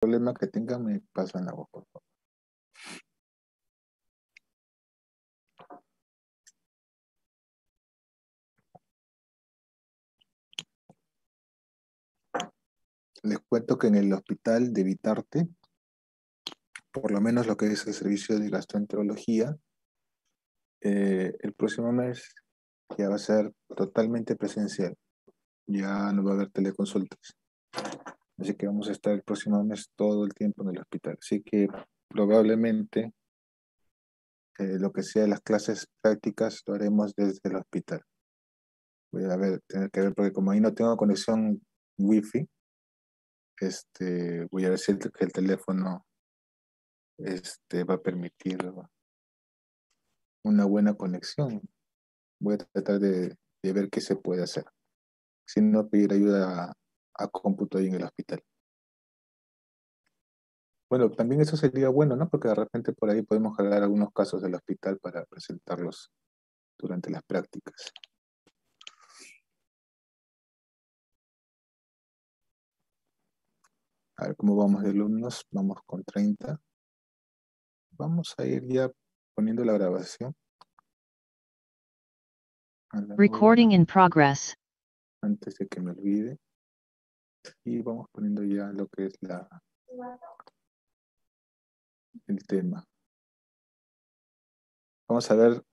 problema que tengan me pasan voz, por favor. Les cuento que en el hospital de Vitarte, por lo menos lo que es el servicio de gastroenterología, eh, el próximo mes ya va a ser totalmente presencial. Ya no va a haber teleconsultas. Así que vamos a estar el próximo mes todo el tiempo en el hospital. Así que probablemente eh, lo que sea las clases prácticas lo haremos desde el hospital. Voy a ver, tener que ver, porque como ahí no tengo conexión wifi, este, voy a decir que el teléfono este, va a permitir una buena conexión. Voy a tratar de, ver qué se puede hacer. Si no, pedir ayuda a, cómputo ahí en el hospital. Bueno, también eso sería bueno, ¿no? Porque de repente por ahí podemos jalar algunos casos del hospital para presentarlos durante las prácticas. A ver cómo vamos de alumnos. Vamos con 30. Vamos a ir ya poniendo la grabación. Recording in progress. Antes de que me olvide. Y vamos poniendo ya lo que es la el tema. Vamos a ver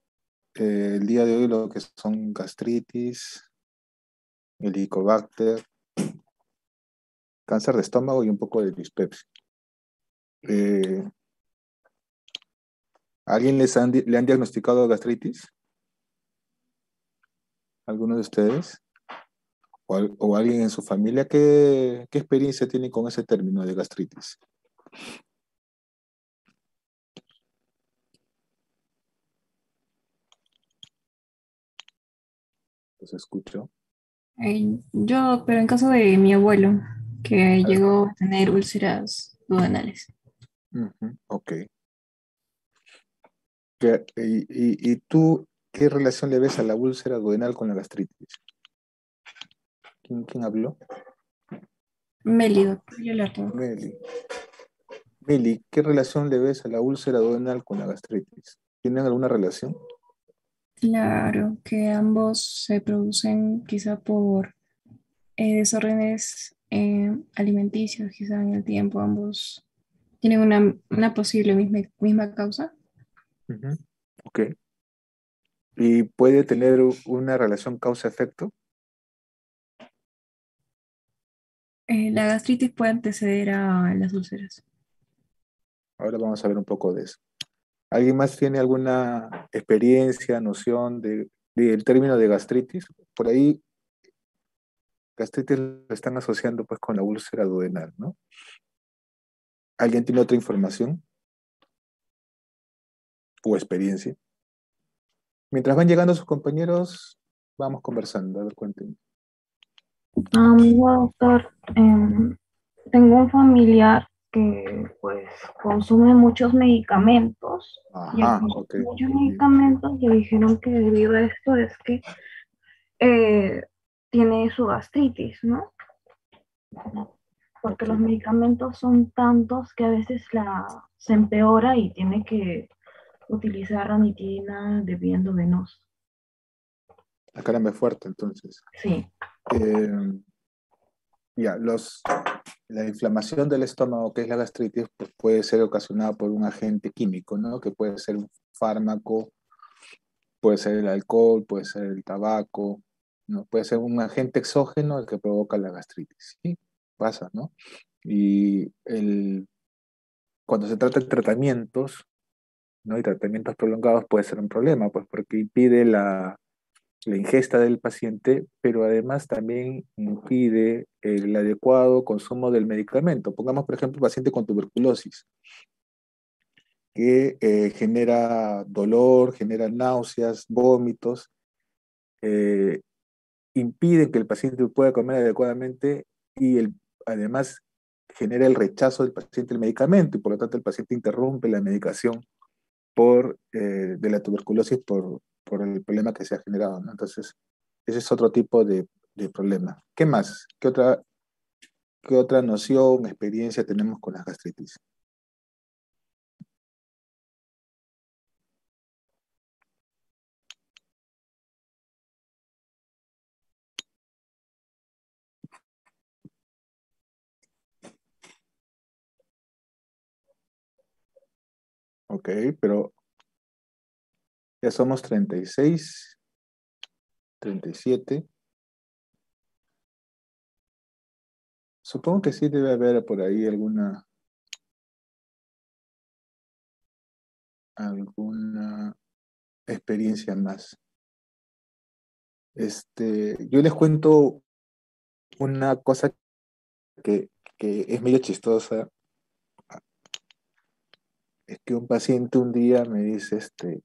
eh, el día de hoy lo que son gastritis, helicobacter, cáncer de estómago y un poco de dispepsia. Eh, ¿Alguien les le han diagnosticado gastritis? ¿Alguno de ustedes? ¿O, alguien en su familia? ¿qué, ¿Qué experiencia tiene con ese término de gastritis? ¿Los escucho? yo, pero en caso de mi abuelo, que llegó a tener úlceras duodenales. ok. y, tú qué relación le ves a la úlcera duodenal con la gastritis? ¿Quién, quién habló? Meli, doctor, yo Meli. Meli, ¿qué relación le ves a la úlcera duodenal con la gastritis? ¿Tienen alguna relación? Claro, que ambos se producen quizá por eh, desórdenes eh, alimenticios, quizá en el tiempo, ambos tienen una, posible misma, misma causa. Ok. ¿Y puede tener una relación causa-efecto? Eh, la gastritis puede anteceder a las úlceras. Ahora vamos a ver un poco de eso. ¿Alguien más tiene alguna experiencia, noción del término de gastritis? Por ahí, gastritis lo están asociando pues con la úlcera duodenal, ¿no? ¿Alguien tiene otra información? ¿O experiencia? Mientras van llegando sus compañeros, vamos conversando. A ver, cuéntenme. Amigo doctor, em, tengo un familiar que pues consume muchos medicamentos. y Muchos medicamentos le dijeron que debido a esto es que eh, tiene su gastritis, ¿no? Porque los medicamentos son tantos que a veces la, se empeora y tiene que utilizar ranitidina de viendo venoso. La caramba fuerte, entonces. Sí. Eh, ya, los, la inflamación del estómago, que es la gastritis, pues puede ser ocasionada por un agente químico, ¿no? Que puede ser un fármaco, puede ser el alcohol, puede ser el tabaco, ¿no? Puede ser un agente exógeno el que provoca la gastritis. Pasa, ¿no? Y el, cuando se trata de tratamientos, ¿no? Y tratamientos prolongados puede ser un problema, pues porque impide la, la ingesta del paciente, pero además también impide el adecuado consumo del medicamento. Pongamos, por ejemplo, un paciente con tuberculosis, que eh, genera dolor, genera náuseas, vómitos, eh, impide que el paciente pueda comer adecuadamente y además genera el rechazo del paciente del medicamento y por lo tanto el paciente interrumpe la medicación por, eh, de la tuberculosis por, por el problema que se ha generado. Entonces, ese es otro tipo de, de, problema. ¿Qué más? ¿Qué otra ¿Qué otra noción, experiencia tenemos con la gastritis? Ok, pero ya somos 36, 37. Supongo que sí debe haber por ahí alguna alguna experiencia más. Este, yo les cuento una cosa que, que es medio chistosa es que un paciente un día me dice este,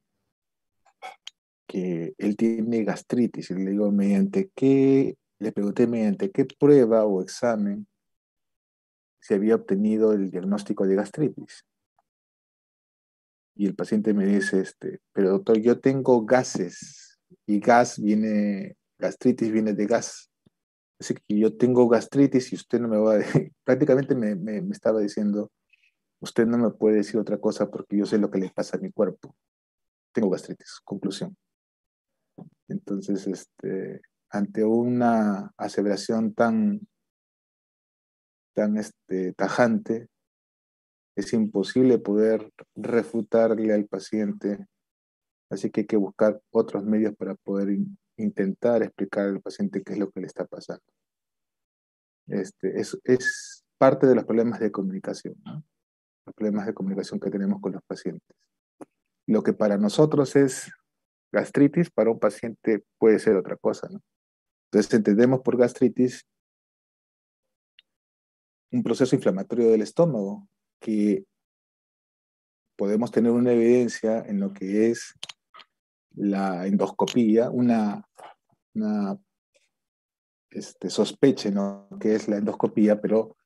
que él tiene gastritis y le digo, ¿mediante qué? Le pregunté mediante qué prueba o examen se había obtenido el diagnóstico de gastritis. Y el paciente me dice, este, pero doctor, yo tengo gases y gas viene, gastritis viene de gas. Así que yo tengo gastritis y usted no me va a... Prácticamente me, me estaba diciendo, Usted no me puede decir otra cosa porque yo sé lo que le pasa a mi cuerpo. Tengo gastritis, conclusión. Entonces, este, ante una aseveración tan, tan este, tajante, es imposible poder refutarle al paciente. Así que hay que buscar otros medios para poder intentar explicar al paciente qué es lo que le está pasando. Este, es, es parte de los problemas de comunicación. ¿no? los problemas de comunicación que tenemos con los pacientes. Lo que para nosotros es gastritis, para un paciente puede ser otra cosa. Entonces entendemos por gastritis un proceso inflamatorio del estómago que podemos tener una evidencia en lo que es la endoscopía, una, este, sospecha ¿no? que es la endoscopía, pero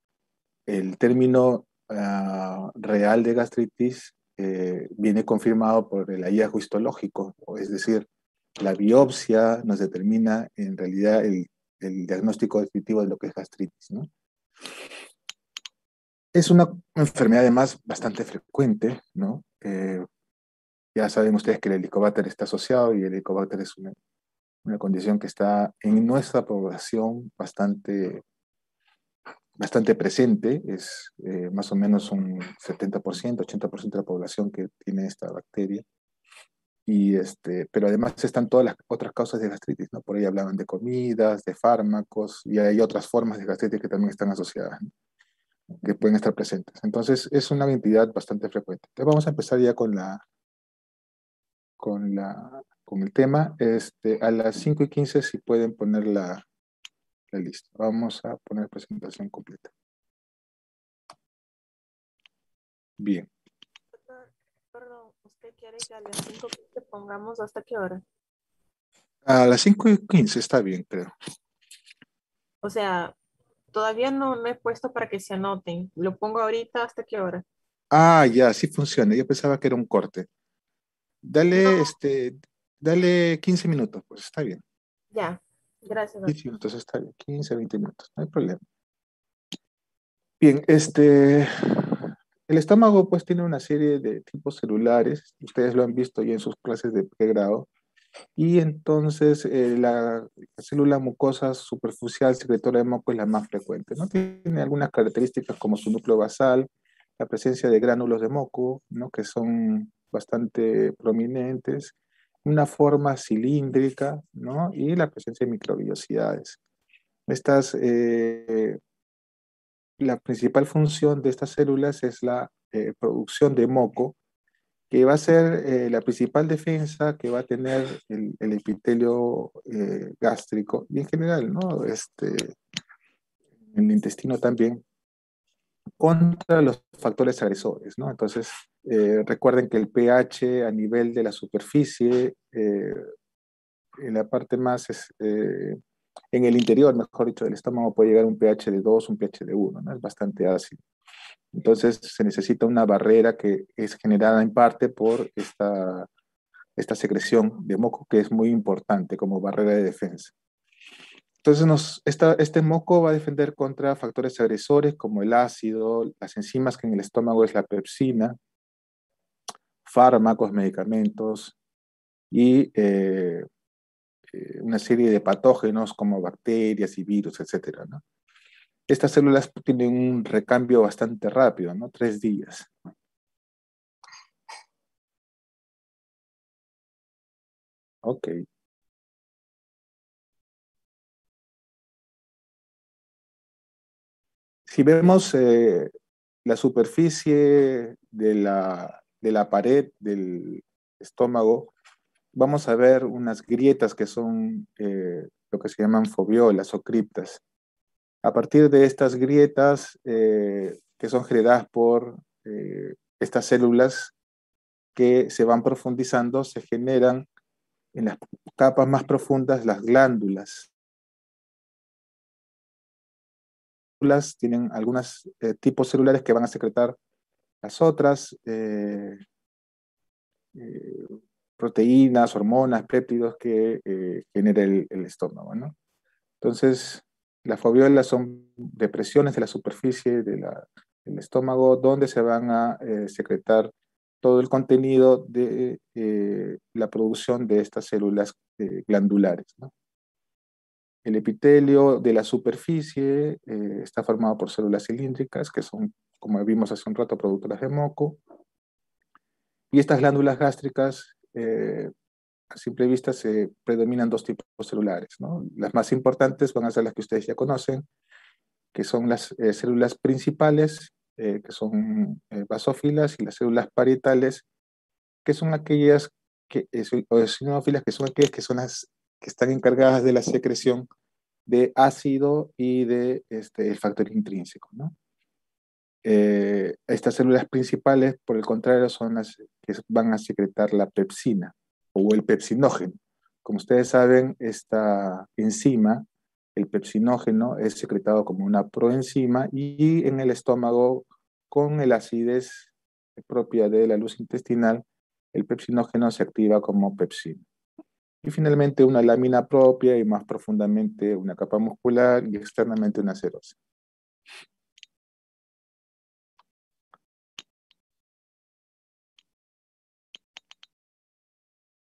el término Ah, real de gastritis eh, viene confirmado por el hallazgo histológico, es decir, la biopsia nos determina en realidad el, diagnóstico definitivo de lo que es gastritis. Es una enfermedad además bastante frecuente, ¿no? Eh, ya saben ustedes que el helicobacter está asociado y el helicobacter es una, una condición que está en nuestra población bastante bastante presente, es eh, más o menos un 70%, 80% de la población que tiene esta bacteria. Y este, pero además están todas las otras causas de gastritis, ¿no? Por ahí hablaban de comidas, de fármacos, y hay otras formas de gastritis que también están asociadas, que pueden estar presentes. Entonces, es una entidad bastante frecuente. Entonces, vamos a empezar ya con la, con la, con el tema. Este, a las 5 y 15, si pueden poner la, la lista. Vamos a poner presentación completa. Bien. Perdón, ¿usted quiere que a las 5 que pongamos hasta qué hora? A las 5 y 15 está bien, creo. O sea, todavía no lo he puesto para que se anoten. Lo pongo ahorita hasta qué hora. Ah, ya, sí funciona. Yo pensaba que era un corte. Dale, este, dale 15 minutos, pues está bien. Ya. Gracias. 15 minutos está bien, 15, 20 minutos, no hay problema. Bien, este, el estómago pues tiene una serie de tipos celulares, ustedes lo han visto ya en sus clases de pregrado, y entonces eh, la, célula mucosa superficial secretora de moco es la más frecuente, ¿no? Tiene algunas características como su núcleo basal, la presencia de gránulos de moco, ¿no? Que son bastante prominentes, una forma cilíndrica, ¿no? Y la presencia de microbillosidades. Estas, eh, la principal función de estas células es la eh, producción de moco, que va a ser eh, la principal defensa que va a tener el, el epitelio gástrico y en general, ¿no? Este, el intestino también, contra los factores agresores, ¿no? Entonces, eh, recuerden que el pH a nivel de la superficie, eh, en la parte más, es, eh, en el interior, mejor dicho, del estómago puede llegar a un pH de 2, un pH de 1, ¿no? Es bastante ácido. Entonces, se necesita una barrera que es generada en parte por esta, esta secreción de moco, que es muy importante como barrera de defensa. Entonces, este moco va a defender contra factores agresores como el ácido, las enzimas que en el estómago es la pepsina, fármacos, medicamentos y eh, eh, una serie de patógenos como bacterias y virus, etc. Estas células tienen un recambio bastante rápido, ¿no? Tres días. Ok. Si vemos eh, la superficie de la, de la pared del estómago, vamos a ver unas grietas que son eh, lo que se llaman fobiolas o criptas. A partir de estas grietas eh, que son generadas por estas células que se van profundizando, se generan en las capas más profundas las glándulas. Tienen algunos eh, tipos celulares que van a secretar las otras, eh, eh, proteínas, hormonas, péptidos que genera el, estómago. Entonces, las fobiolas son depresiones de la superficie del estómago donde se van a secretar todo el contenido de la producción de estas células glandulares. El epitelio de la superficie eh, está formado por células cilíndricas, que son, como vimos hace un rato, productoras de moco. Y estas glándulas gástricas, eh, a simple vista, se predominan dos tipos celulares. Las más importantes van a ser las que ustedes ya conocen, que son las eh, células principales, que son basófilas, y las células parietales, que son aquellas que, o que son aquellas que son las que están encargadas de la secreción de ácido y de este, el factor intrínseco. ¿no? Eh, estas células principales, por el contrario, son las que van a secretar la pepsina o el pepsinógeno. Como ustedes saben, esta enzima, el pepsinógeno, es secretado como una proenzima y en el estómago, con el acidez propia de la luz intestinal, el pepsinógeno se activa como pepsina. Y finalmente una lámina propia y más profundamente una capa muscular y externamente una serosa.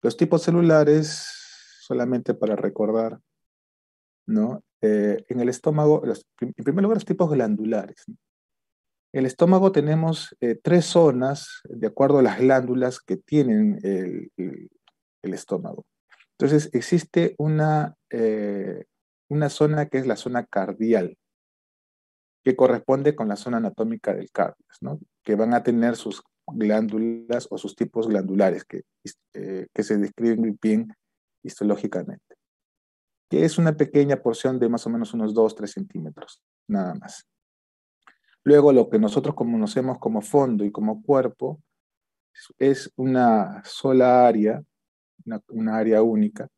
Los tipos celulares, solamente para recordar, ¿no? Eh, en el estómago, en primer lugar, los tipos glandulares. En el estómago tenemos eh, tres zonas de acuerdo a las glándulas que tienen el estómago. Entonces, existe una, eh, una zona que es la zona cardial, que corresponde con la zona anatómica del cardio, ¿no? que van a tener sus glándulas o sus tipos glandulares que, eh, que se describen bien histológicamente, que es una pequeña porción de más o menos unos 2-3 centímetros, nada más. Luego, lo que nosotros conocemos como fondo y como cuerpo es una sola área una, área única,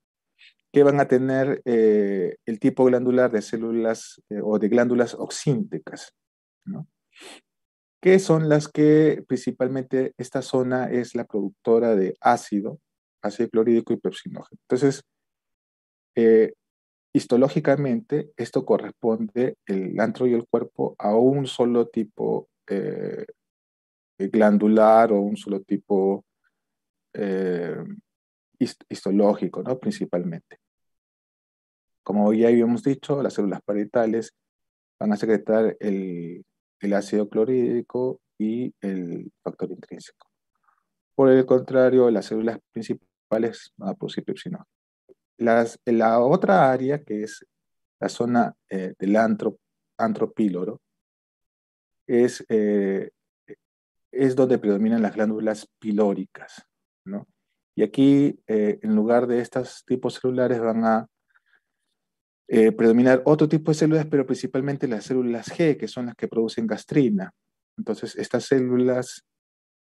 que van a tener eh, el tipo glandular de células eh, o de glándulas oxínticas, ¿no? que son las que principalmente esta zona es la productora de ácido, ácido clorhídrico y pepsinógeno. Entonces, eh, histológicamente, esto corresponde, el antro y el cuerpo, a un solo tipo glandular o un solo tipo histológico, ¿no? principalmente. Como ya habíamos dicho, las células parietales van a secretar el, ácido clorhídrico y el factor intrínseco. Por el contrario, las células principales van a producir pepsinógeno. la otra área, que es la zona eh, del antro, antropíloro, es, eh, es donde predominan las glándulas pilóricas, ¿no? Y aquí, eh, en lugar de estos tipos celulares, van a eh, predominar otro tipo de células, pero principalmente las células G, que son las que producen gastrina. Entonces, estas células,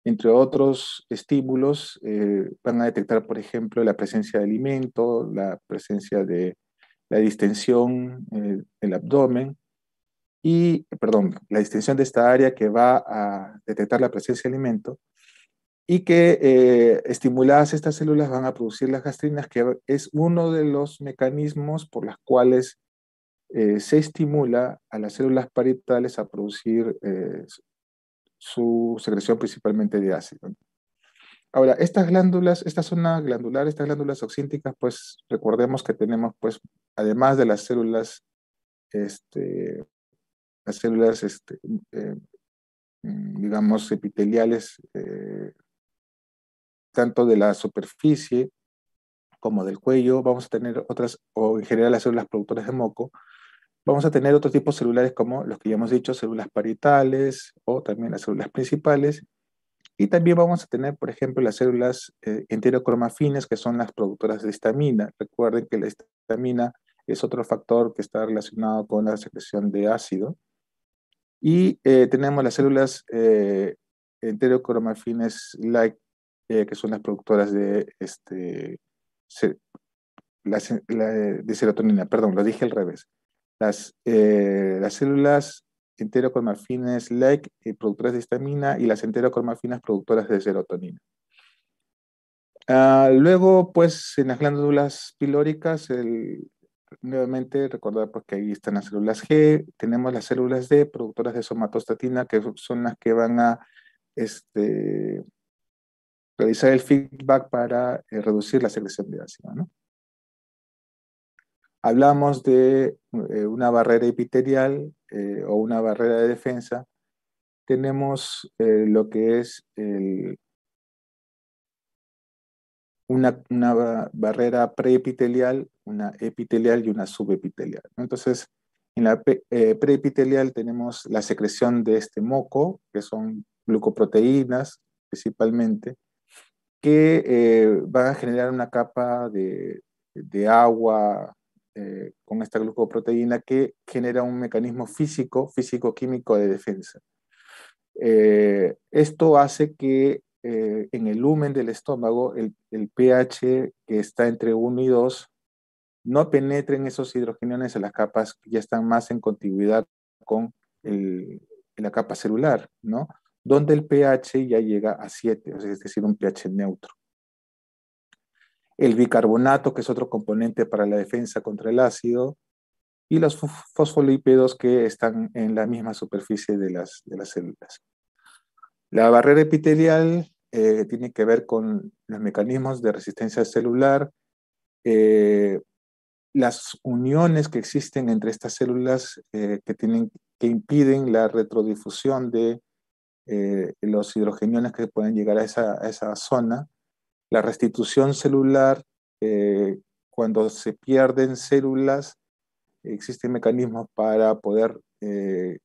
entre otros estímulos, eh, van a detectar, por ejemplo, la presencia de alimento, la presencia de la distensión del abdomen, y, perdón, la distensión de esta área que va a detectar la presencia de alimento, y que eh, estimuladas estas células van a producir las gastrinas, que es uno de los mecanismos por los cuales eh, se estimula a las células parietales a producir eh, su secreción principalmente de ácido. Ahora, estas glándulas, esta zona glandular, estas glándulas oxínticas, pues recordemos que tenemos, pues, además de las células, este, las células, este, mm, digamos, epiteliales, tanto de la superficie como del cuello, vamos a tener otras, o en general las células productoras de moco, vamos a tener otros tipos celulares como los que ya hemos dicho, células parietales o también las células principales. Y también vamos a tener, por ejemplo, las células eh, enterocromafines, que son las productoras de histamina. Recuerden que la histamina es otro factor que está relacionado con la secreción de ácido. Y eh, tenemos las células eh, enterocromafines like, eh, que son las productoras de este, de serotonina, perdón, lo dije al revés. Las, eh, las células enterocromafines LEC, eh, productoras de histamina, y las enterocromafines productoras de serotonina. Ah, luego, pues, en las glándulas pilóricas, nuevamente recordar porque ahí están las células G, tenemos las células D, productoras de somatostatina, que son las que van a este, realizar el feedback para eh, reducir la secreción de ácido. ¿no? Hablamos de eh, una barrera epitelial eh, o una barrera de defensa. Tenemos lo que es una, una, barrera preepitelial, una epitelial y una subepitelial. Entonces, en la preepitelial tenemos la secreción de este moco, que son glucoproteínas principalmente, que eh, a generar una capa de, agua eh, con esta glucoproteína que genera un mecanismo físico, físico-químico de defensa. Eh, esto hace que en el lumen del estómago el, pH que está entre 1 y 2 no penetren esos hidrogeniones en las capas que ya están más en continuidad con la capa celular, ¿no? Donde el pH ya llega a 7, es decir, un pH neutro. El bicarbonato, que es otro componente para la defensa contra el ácido, y los fosfolípidos que están en la misma superficie de las, de las células. La barrera epitelial eh, tiene que ver con los mecanismos de resistencia celular, eh, las uniones que existen entre estas células eh, que, tienen, que impiden la retrodifusión de eh, los hidrogeniones que pueden llegar a esa, zona, la restitución celular, eh, cuando se pierden células, existen mecanismos para poder eh,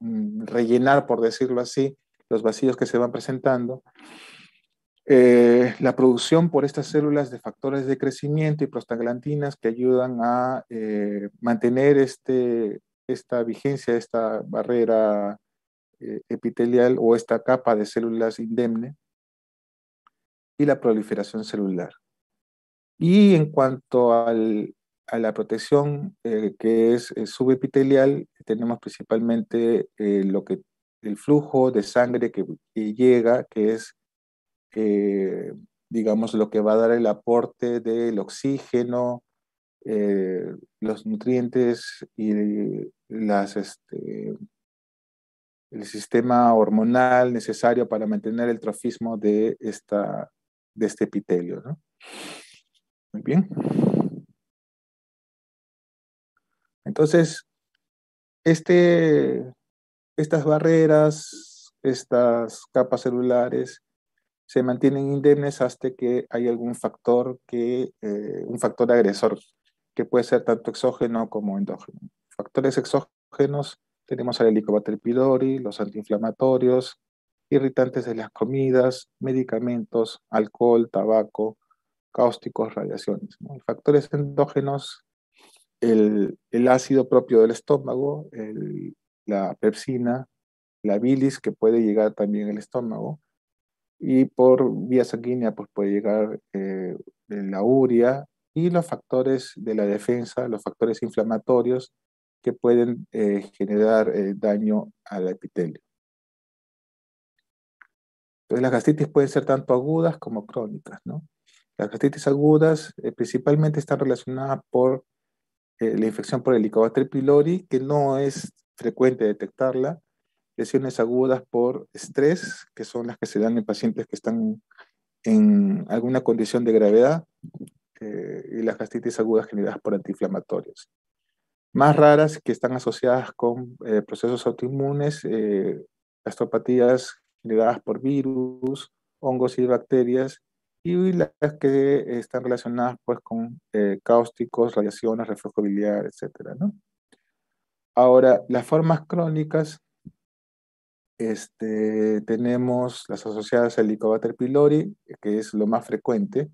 mm, rellenar, por decirlo así, los vacíos que se van presentando. la producción por estas células de factores de crecimiento y prostaglandinas que ayudan a mantener este, esta vigencia, esta barrera eh, epitelial o esta capa de células indemne y la proliferación celular. Y en cuanto a la protección eh, que es, subepitelial, tenemos principalmente eh, lo que, el flujo de sangre que, llega, que es, digamos, lo que va a dar el aporte del oxígeno, los nutrientes y las, este, el sistema hormonal necesario para mantener el trofismo de, esta, de este epitelio. ¿no? Muy bien. Entonces, este, estas barreras, estas capas celulares, se mantienen indemnes hasta que hay algún factor que, eh, un factor agresor que puede ser tanto exógeno como endógeno. Factores exógenos tenemos al Helicobacter pylori, los antiinflamatorios, irritantes de las comidas, medicamentos, alcohol, tabaco, cáusticos, radiaciones. Factores endógenos, el, ácido propio del estómago, la pepsina, la bilis que puede llegar también al estómago, y por vía sanguínea pues puede llegar eh, la uria y los factores de la defensa, los factores inflamatorios, que pueden eh, generar eh, daño al epitelio. Entonces, las gastritis pueden ser tanto agudas como crónicas. Las gastritis agudas eh, principalmente están relacionadas por la infección por Helicobacter pylori, que no es frecuente detectarla, lesiones agudas por estrés, que son las que se dan en pacientes que están en alguna condición de gravedad, y las gastritis agudas generadas por antiinflamatorios. Más raras que están asociadas con eh, procesos autoinmunes, gastropatías generadas por virus, hongos y bacterias, y las que están relacionadas pues, con eh, cáusticos, radiaciones, reflujo biliar, etc. Ahora, las formas crónicas, este, tenemos las asociadas al Helicobacter pylori, que es lo más frecuente.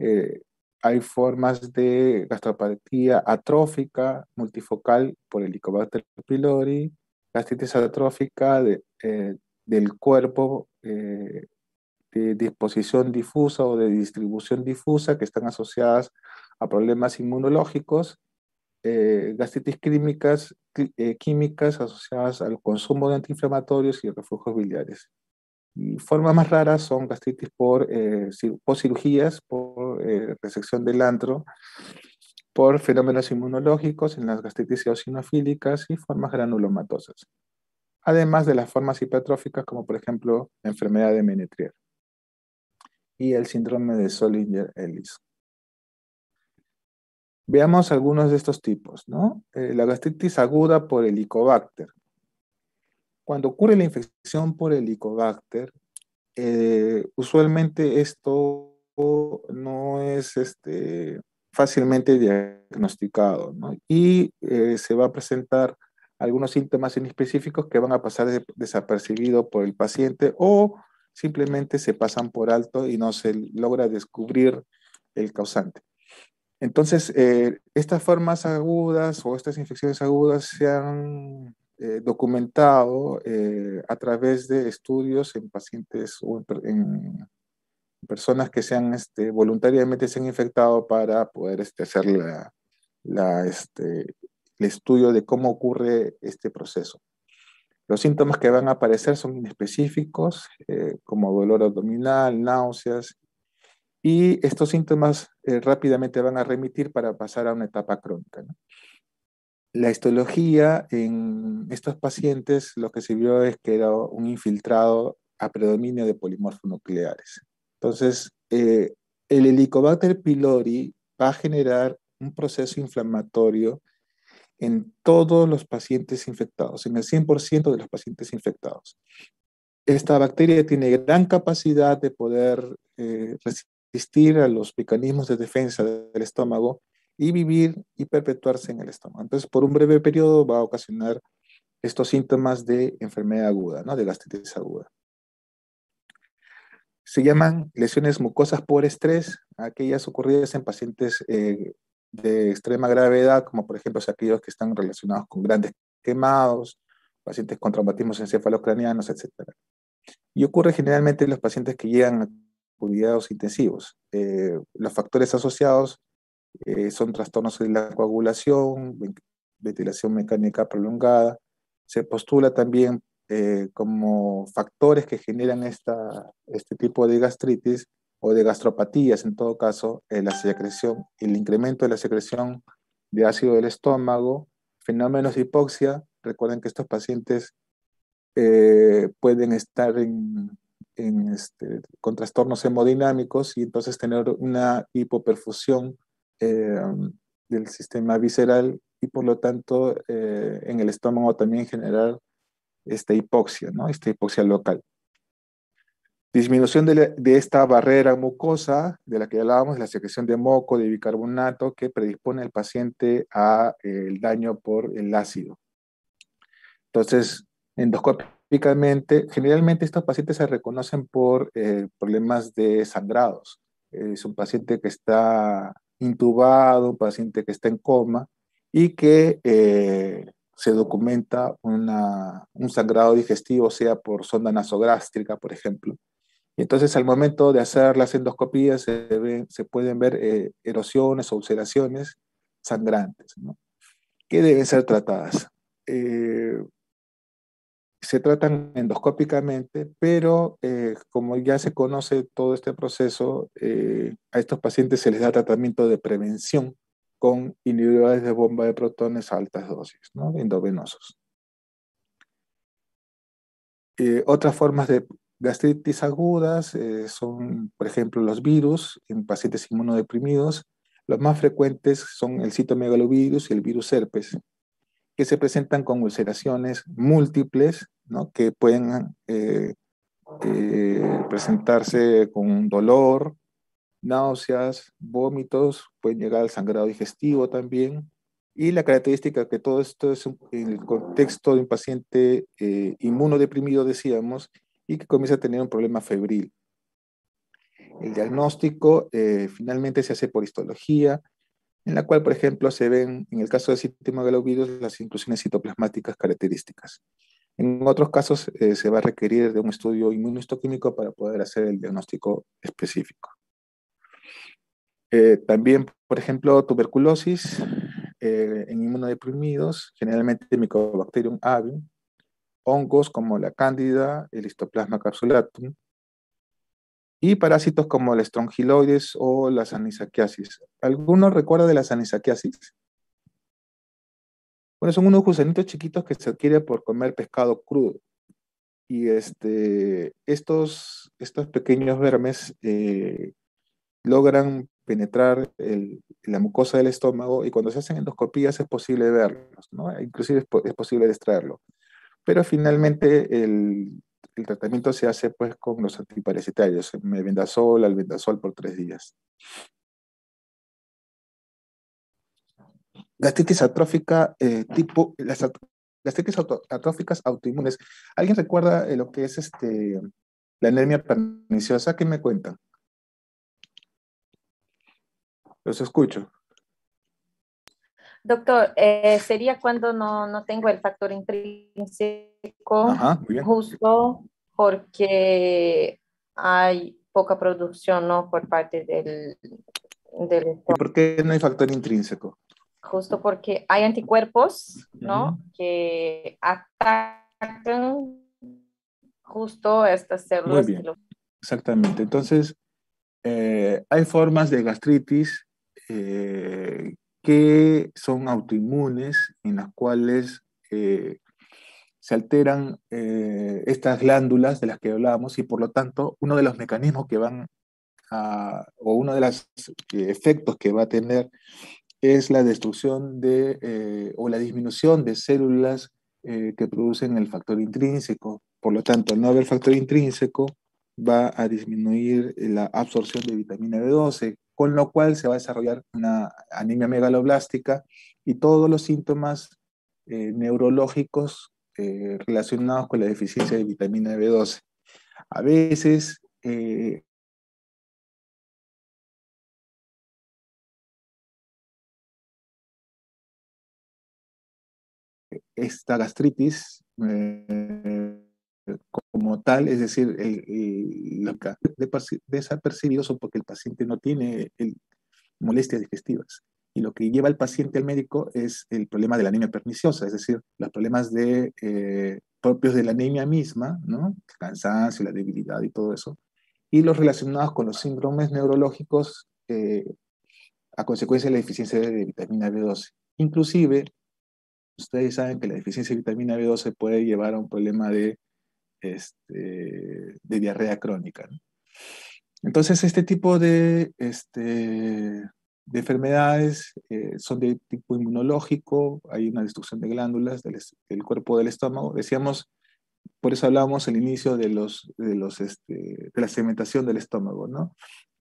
Eh, hay formas de gastropatía atrófica multifocal por Helicobacter pylori, gastritis atrófica de, eh, del cuerpo de disposición difusa o de distribución difusa que están asociadas a problemas inmunológicos, eh, gastritis químicas, eh, químicas asociadas al consumo de antiinflamatorios y reflujos biliares. Y formas más raras son gastritis por eh, cirugías, por eh, resección del antro, por fenómenos inmunológicos en las gastritis eosinofílicas y formas granulomatosas. Además de las formas hipertróficas como por ejemplo la enfermedad de Menetrier y el síndrome de Solinger-Ellis. Veamos algunos de estos tipos, ¿no? Eh, la gastritis aguda por helicobacter. Cuando ocurre la infección por helicobacter, eh, usualmente esto no es este, fácilmente diagnosticado, ¿no? Y eh, se va a presentar algunos síntomas inespecíficos que van a pasar desapercibidos por el paciente o simplemente se pasan por alto y no se logra descubrir el causante. Entonces, eh, estas formas agudas o estas infecciones agudas se han eh, documentado a través de estudios en pacientes o en, personas que se han este, voluntariamente se han infectado para poder este, hacer la, este, el estudio de cómo ocurre este proceso. Los síntomas que van a aparecer son inespecíficos, eh, como dolor abdominal, náuseas, y estos síntomas eh, rápidamente van a remitir para pasar a una etapa crónica. La histología en estos pacientes lo que se vio es que era un infiltrado a predominio de polimorfonucleares. Entonces, eh, el Helicobacter pylori va a generar un proceso inflamatorio en todos los pacientes infectados, en el 100% de los pacientes infectados. Esta bacteria tiene gran capacidad de poder eh, resistir a los mecanismos de defensa del estómago y vivir y perpetuarse en el estómago. Entonces, por un breve periodo va a ocasionar estos síntomas de enfermedad aguda, ¿no? de gastritis aguda. Se llaman lesiones mucosas por estrés, aquellas ocurridas en pacientes eh, de extrema gravedad, como por ejemplo aquellos que están relacionados con grandes quemados, pacientes con traumatismos encefalocranianos, etc. Y ocurre generalmente en los pacientes que llegan a cuidados intensivos. Eh, los factores asociados eh, son trastornos de la coagulación, ventilación mecánica prolongada. Se postula también eh, como factores que generan esta, este tipo de gastritis o de gastropatías, en todo caso, eh, la secreción, el incremento de la secreción de ácido del estómago, fenómenos de hipoxia. Recuerden que estos pacientes eh, pueden estar en, este, con trastornos hemodinámicos y entonces tener una hipoperfusión del sistema visceral y por lo tanto en el estómago también generar esta hipoxia, ¿no? esta hipoxia local. Disminución de, esta barrera mucosa de la que hablábamos, la secreción de moco, de bicarbonato, que predispone al paciente a eh, el daño por el ácido. Entonces, endoscópicamente, generalmente estos pacientes se reconocen por eh, problemas de sangrados. Es un paciente que está intubado, un paciente que está en coma y que eh, se documenta un sangrado digestivo, sea por sonda nasogástrica, por ejemplo, y entonces al momento de hacer las endoscopías se, se pueden ver eh, erosiones o ulceraciones sangrantes, ¿no? que deben ser tratadas. Eh, se tratan endoscópicamente, pero eh, como ya se conoce todo este proceso, a estos pacientes se les da tratamiento de prevención con inhibidores de bomba de protones a altas dosis, ¿no? endovenosos. Eh, otras formas de gastritis agudas eh, son, por ejemplo, los virus en pacientes inmunodeprimidos. Los más frecuentes son el citomegalovirus y el virus herpes, que se presentan con ulceraciones múltiples, ¿no? que pueden eh, presentarse con dolor, náuseas, vómitos, pueden llegar al sangrado digestivo también. Y la característica que todo esto es en el contexto de un paciente eh, inmunodeprimido, decíamos, y que comienza a tener un problema febril. El diagnóstico eh, finalmente se hace por histología, en la cual, por ejemplo, se ven, en el caso del citomegalovirus, las inclusiones citoplasmáticas características. En otros casos eh, se va a requerir de un estudio inmunohistoquímico para poder hacer el diagnóstico específico. Eh, también, por ejemplo, tuberculosis eh, en inmunodeprimidos, generalmente Mycobacterium avium, hongos como la cándida, el histoplasma capsulatum, y parásitos como la strongyloides o la sanisaquiasis. ¿Alguno recuerda de la sanisaquiasis? Bueno, son unos gusanitos chiquitos que se adquieren por comer pescado crudo. Y este, estos, estos pequeños vermes eh, logran penetrar la mucosa del estómago y cuando se hacen endoscopías es posible verlos, ¿no? inclusive es, posible extraerlo. Pero finalmente el, tratamiento se hace pues con los antiparasitarios, vendasol, albendazol por tres días. Gastritis atrófica eh, tipo, las gastritis atróficas autoinmunes. ¿Alguien recuerda eh, lo que es este, la anemia perniciosa? ¿Qué me cuentan? Los escucho. Doctor, eh, sería cuando no, tengo el factor intrínseco, justo porque hay poca producción ¿no? por parte del, del ¿Y por qué no hay factor intrínseco? Justo porque hay anticuerpos ¿no? que atacan justo estas células. Muy bien. Exactamente. Entonces, eh, hay formas de gastritis eh, que son autoinmunes, en las cuales eh, se alteran eh, estas glándulas de las que hablábamos y por lo tanto uno de los mecanismos que van a, o uno de los efectos que va a tener es la destrucción de, o la disminución de células que producen el factor intrínseco. Por lo tanto, al no haber factor intrínseco, va a disminuir la absorción de vitamina B12, con lo cual se va a desarrollar una anemia megaloblástica y todos los síntomas eh, neurológicos eh, relacionados con la deficiencia de vitamina B12. A veces eh, esta gastritis como tal, es decir, lo que desapercibido son porque el paciente no tiene molestias digestivas. Y lo que lleva al paciente al médico es el problema de la anemia perniciosa, es decir, los problemas de, eh, propios de la anemia misma, ¿no? el cansancio, la debilidad y todo eso, y los relacionados con los síndromes neurológicos eh, a consecuencia de la deficiencia de vitamina B12. Inclusive, ustedes saben que la deficiencia de vitamina B12 puede llevar a un problema de este, de diarrea crónica. Entonces, este tipo de, este, de enfermedades eh, son de tipo inmunológico, hay una destrucción de glándulas del, cuerpo del estómago. Decíamos, por eso hablábamos al inicio de, los, de, los, este, de la segmentación del estómago, ¿no?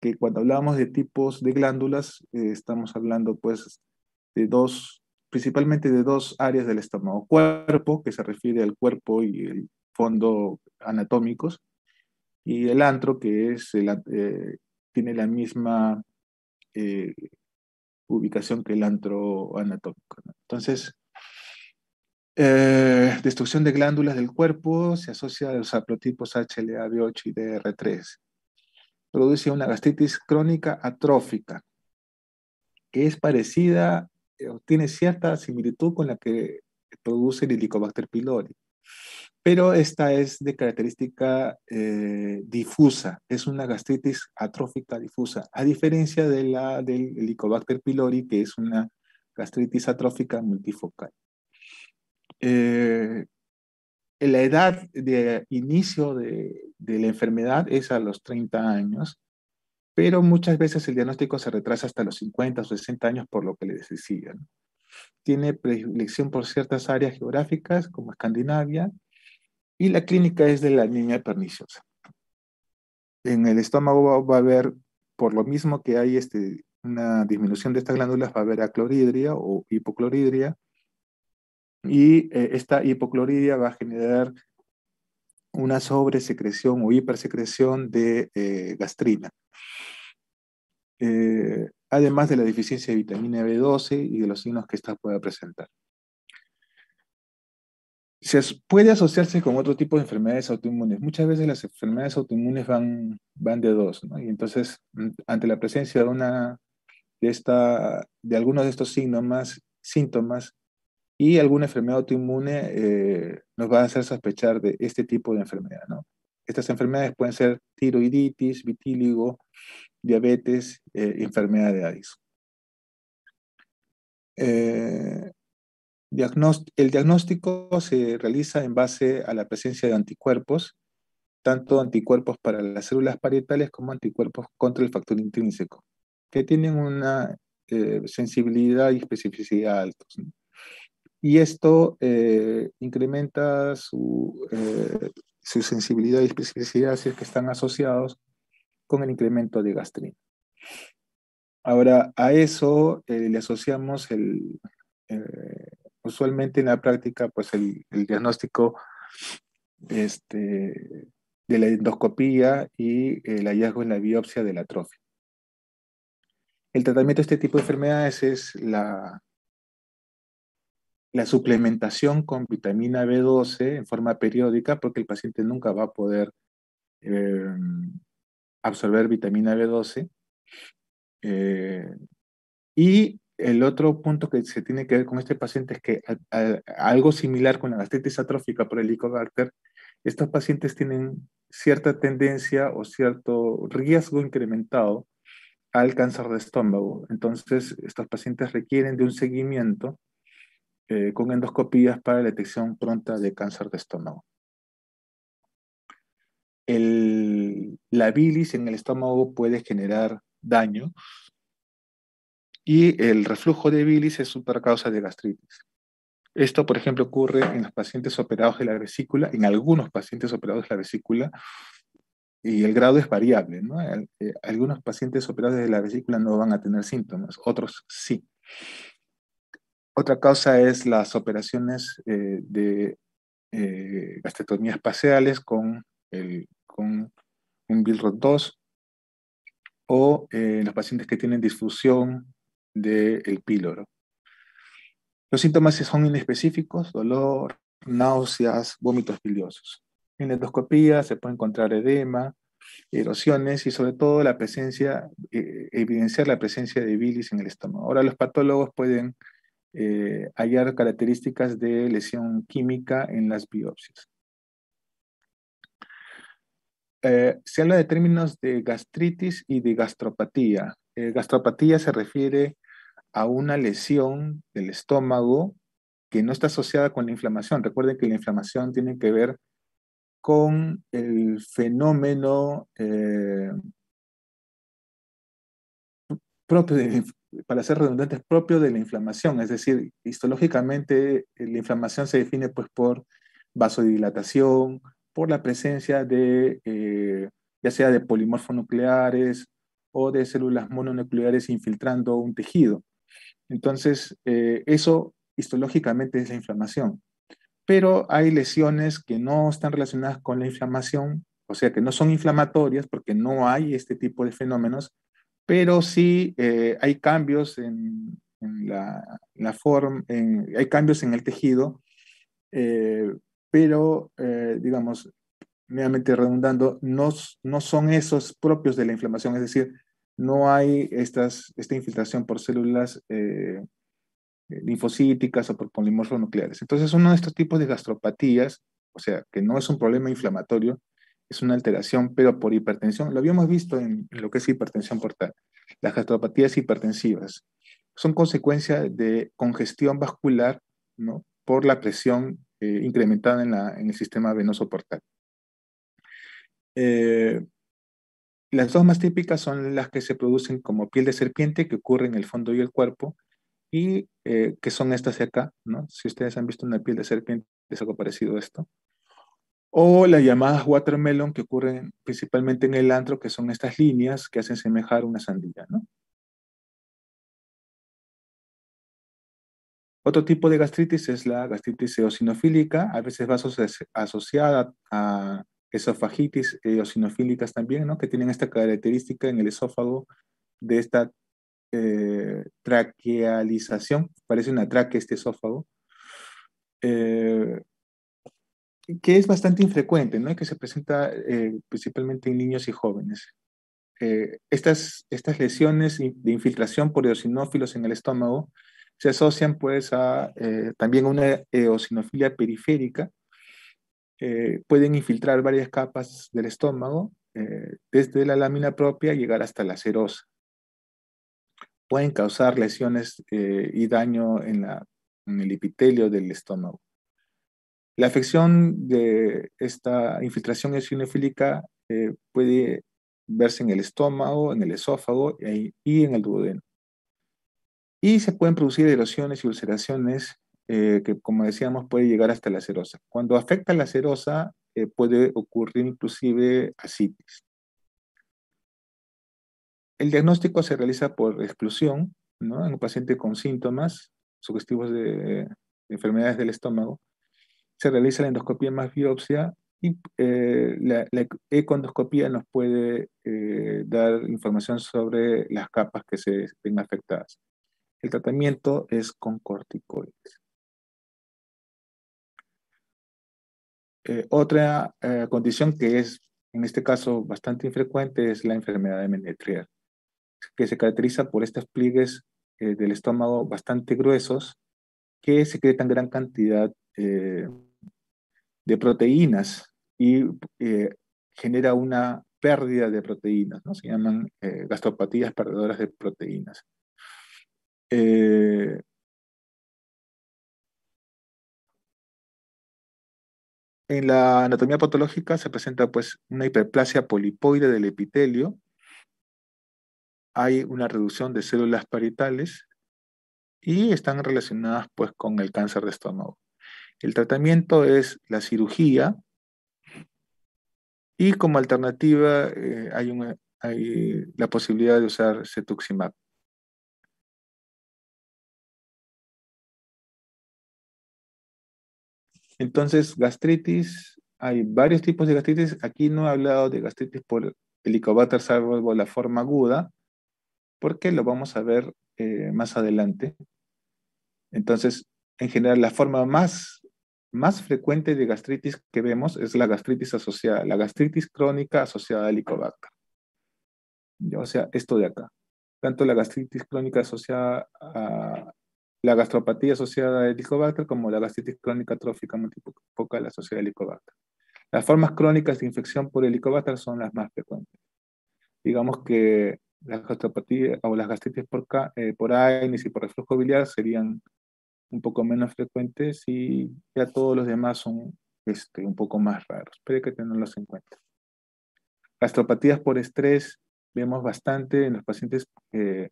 que cuando hablamos de tipos de glándulas, eh, estamos hablando pues de dos, principalmente de dos áreas del estómago. Cuerpo, que se refiere al cuerpo y el fondo anatómicos, y el antro, que es eh, tiene la misma eh, ubicación que el antro anatómico. Entonces, eh, destrucción de glándulas del cuerpo se asocia a los haplotipos HLA-B8 y DR3. Produce una gastritis crónica atrófica, que es parecida tiene cierta similitud con la que produce el Helicobacter pylori Pero esta es de característica eh, difusa, es una gastritis atrófica difusa, a diferencia de la del Helicobacter pylori, que es una gastritis atrófica multifocal. Eh, la edad de inicio de, la enfermedad es a los 30 años, pero muchas veces el diagnóstico se retrasa hasta los 50 o 60 años por lo que les decía. Tiene predilección por ciertas áreas geográficas como Escandinavia y la clínica es de la niña perniciosa. En el estómago va, a haber, por lo mismo que hay este, una disminución de estas glándulas, va a haber acloridria o hipocloridria, y eh, esta hipocloridria va a generar una sobresecreción o hipersecreción de eh, gastrina. Eh, además de la deficiencia de vitamina B12 y de los signos que esta pueda presentar. Se puede asociarse con otro tipo de enfermedades autoinmunes. Muchas veces las enfermedades autoinmunes van, van de dos, ¿no? Y entonces, mm, ante la presencia de una de, esta, de algunos de estos síntomas, síntomas y alguna enfermedad autoinmune eh, nos va a hacer sospechar de este tipo de enfermedad. ¿no? Estas enfermedades pueden ser tiroiditis, vitíligo, diabetes, eh, enfermedad de Addison. Eh, el diagnóstico se realiza en base a la presencia de anticuerpos, tanto anticuerpos para las células parietales como anticuerpos contra el factor intrínseco, que tienen una sensibilidad y especificidad altos y esto eh, incrementa su, eh, su, sensibilidad y especificidad si es que están asociados con el incremento de gastrina. Ahora, a eso eh, le asociamos el, usualmente en la práctica, pues el, el diagnóstico este, de la endoscopía y el hallazgo en la biopsia de la atrofia. El tratamiento de este tipo de enfermedades es la, la suplementación con vitamina B12 en forma periódica, porque el paciente nunca va a poder eh, absorber vitamina B12. Eh, y el otro punto que se tiene que ver con este paciente es que algo similar con la gastritis atrófica por el Helicobacter, estos pacientes tienen cierta tendencia o cierto riesgo incrementado al cáncer de estómago. Entonces, estos pacientes requieren de un seguimiento eh, con endoscopías para la detección pronta de cáncer de estómago. la bilis en el estómago puede generar daño y el reflujo de bilis es otra causa de gastritis. Esto, por ejemplo, ocurre en los pacientes operados de la vesícula, en algunos pacientes operados de la vesícula, y el grado es variable. Eh, algunos pacientes operados de la vesícula no van a tener síntomas, otros sí. Otra causa es las operaciones eh, de eh, gastrectomías parciales con, el, con un Bilrod 2 o eh, los pacientes que tienen disfusión del píloro. Los síntomas son inespecíficos, dolor, náuseas, vómitos biliosos. En endoscopía se puede encontrar edema, erosiones y sobre todo la presencia, evidenciar la presencia de bilis en el estómago. Ahora los patólogos pueden eh, hallar características de lesión química en las biopsias. Eh, se habla de términos de gastritis y de gastropatía. Eh, gastropatía se refiere a una lesión del estómago que no está asociada con la inflamación. Recuerden que la inflamación tiene que ver con el fenómeno propio de, para ser redundantes, propio de la inflamación. Es decir, histológicamente eh, la inflamación se define pues, por vasodilatación, por la presencia de, eh, ya sea de polimorfonucleares o de células mononucleares infiltrando un tejido. Entonces, eh, eso histológicamente es la inflamación. Pero hay lesiones que no están relacionadas con la inflamación, o sea, que no son inflamatorias porque no hay este tipo de fenómenos, pero sí eh, hay cambios en, la, forma, hay cambios en el tejido, eh, pero, eh, digamos, nuevamente redundando, no, no son esos propios de la inflamación, es decir, no hay estas, esta infiltración por células linfocíticas o por polimorfos nucleares. Entonces, uno de estos tipos de gastropatías, o sea, que no es un problema inflamatorio, es una alteración, pero por hipertensión. Lo habíamos visto en, lo que es hipertensión portal. Las gastropatías hipertensivas son consecuencia de congestión vascular ¿no? por la presión eh, incrementada en, la, en, el sistema venoso portal. Eh, las dos más típicas son las que se producen como piel de serpiente, que ocurre en el fondo y el cuerpo, y eh, que son estas de acá, ¿no? Si ustedes han visto una piel de serpiente, es algo parecido a esto. O las llamadas watermelon, que ocurren principalmente en el antro, que son estas líneas que hacen semejar una sandía, ¿no? Otro tipo de gastritis es la gastritis eosinofílica, a veces va asociada a esofagitis eosinofílicas también, ¿no? que tienen esta característica en el esófago de esta eh, traquealización, parece una tráquea este esófago, eh, que es bastante infrecuente, ¿no? que se presenta eh, principalmente en niños y jóvenes. estas, estas lesiones de infiltración por eosinófilos en el estómago se asocian pues a también una eosinofilia periférica, pueden infiltrar varias capas del estómago, desde la lámina propia llegar hasta la serosa pueden causar lesiones eh, y daño en, el epitelio del estómago. La afección de esta infiltración eosinofílica eh, puede verse en el estómago, en el esófago y en el duodeno. Y se pueden producir erosiones y ulceraciones eh, que, como decíamos, puede llegar hasta la serosa. Cuando afecta la serosa, puede ocurrir inclusive asitis. El diagnóstico se realiza por exclusión en un paciente con síntomas sugestivos de, enfermedades del estómago. Se realiza la endoscopía más biopsia y eh, la, econdoscopía nos puede eh, dar información sobre las capas que se ven afectadas. El tratamiento es con corticoides. Eh, otra condición que es, en este caso, bastante infrecuente es la enfermedad de Menetrier que se caracteriza por estos pliegues del estómago bastante gruesos que secretan gran cantidad de proteínas y eh, genera una pérdida de proteínas, ¿no? se llaman gastropatías perdedoras de proteínas. en la anatomía patológica se presenta pues una hiperplasia polipoide del epitelio hay una reducción de células parietales y están relacionadas pues con el cáncer de estómago. El tratamiento es la cirugía y como alternativa eh, hay, la posibilidad de usar cetuximab. Entonces, gastritis, hay varios tipos de gastritis. Aquí no he hablado de gastritis por helicobacter salvo la forma aguda, porque lo vamos a ver eh, más adelante. Entonces, en general, la forma más, más frecuente de gastritis que vemos es la gastritis asociada, la gastritis crónica asociada al Helicobacter. O sea, esto de acá. Tanto la gastritis crónica asociada a la gastropatía asociada al Helicobacter como la gastritis crónica trófica multifocal asociada al Helicobacter. Las formas crónicas de infección por Helicobacter son las más frecuentes. Digamos que las gastropatías o las gastritis por, eh, por y por reflujo biliar serían un poco menos frecuentes y ya todos los demás son este, un poco más raros, pero hay que tenerlos en cuenta. Gastropatías por estrés vemos bastante en los pacientes eh,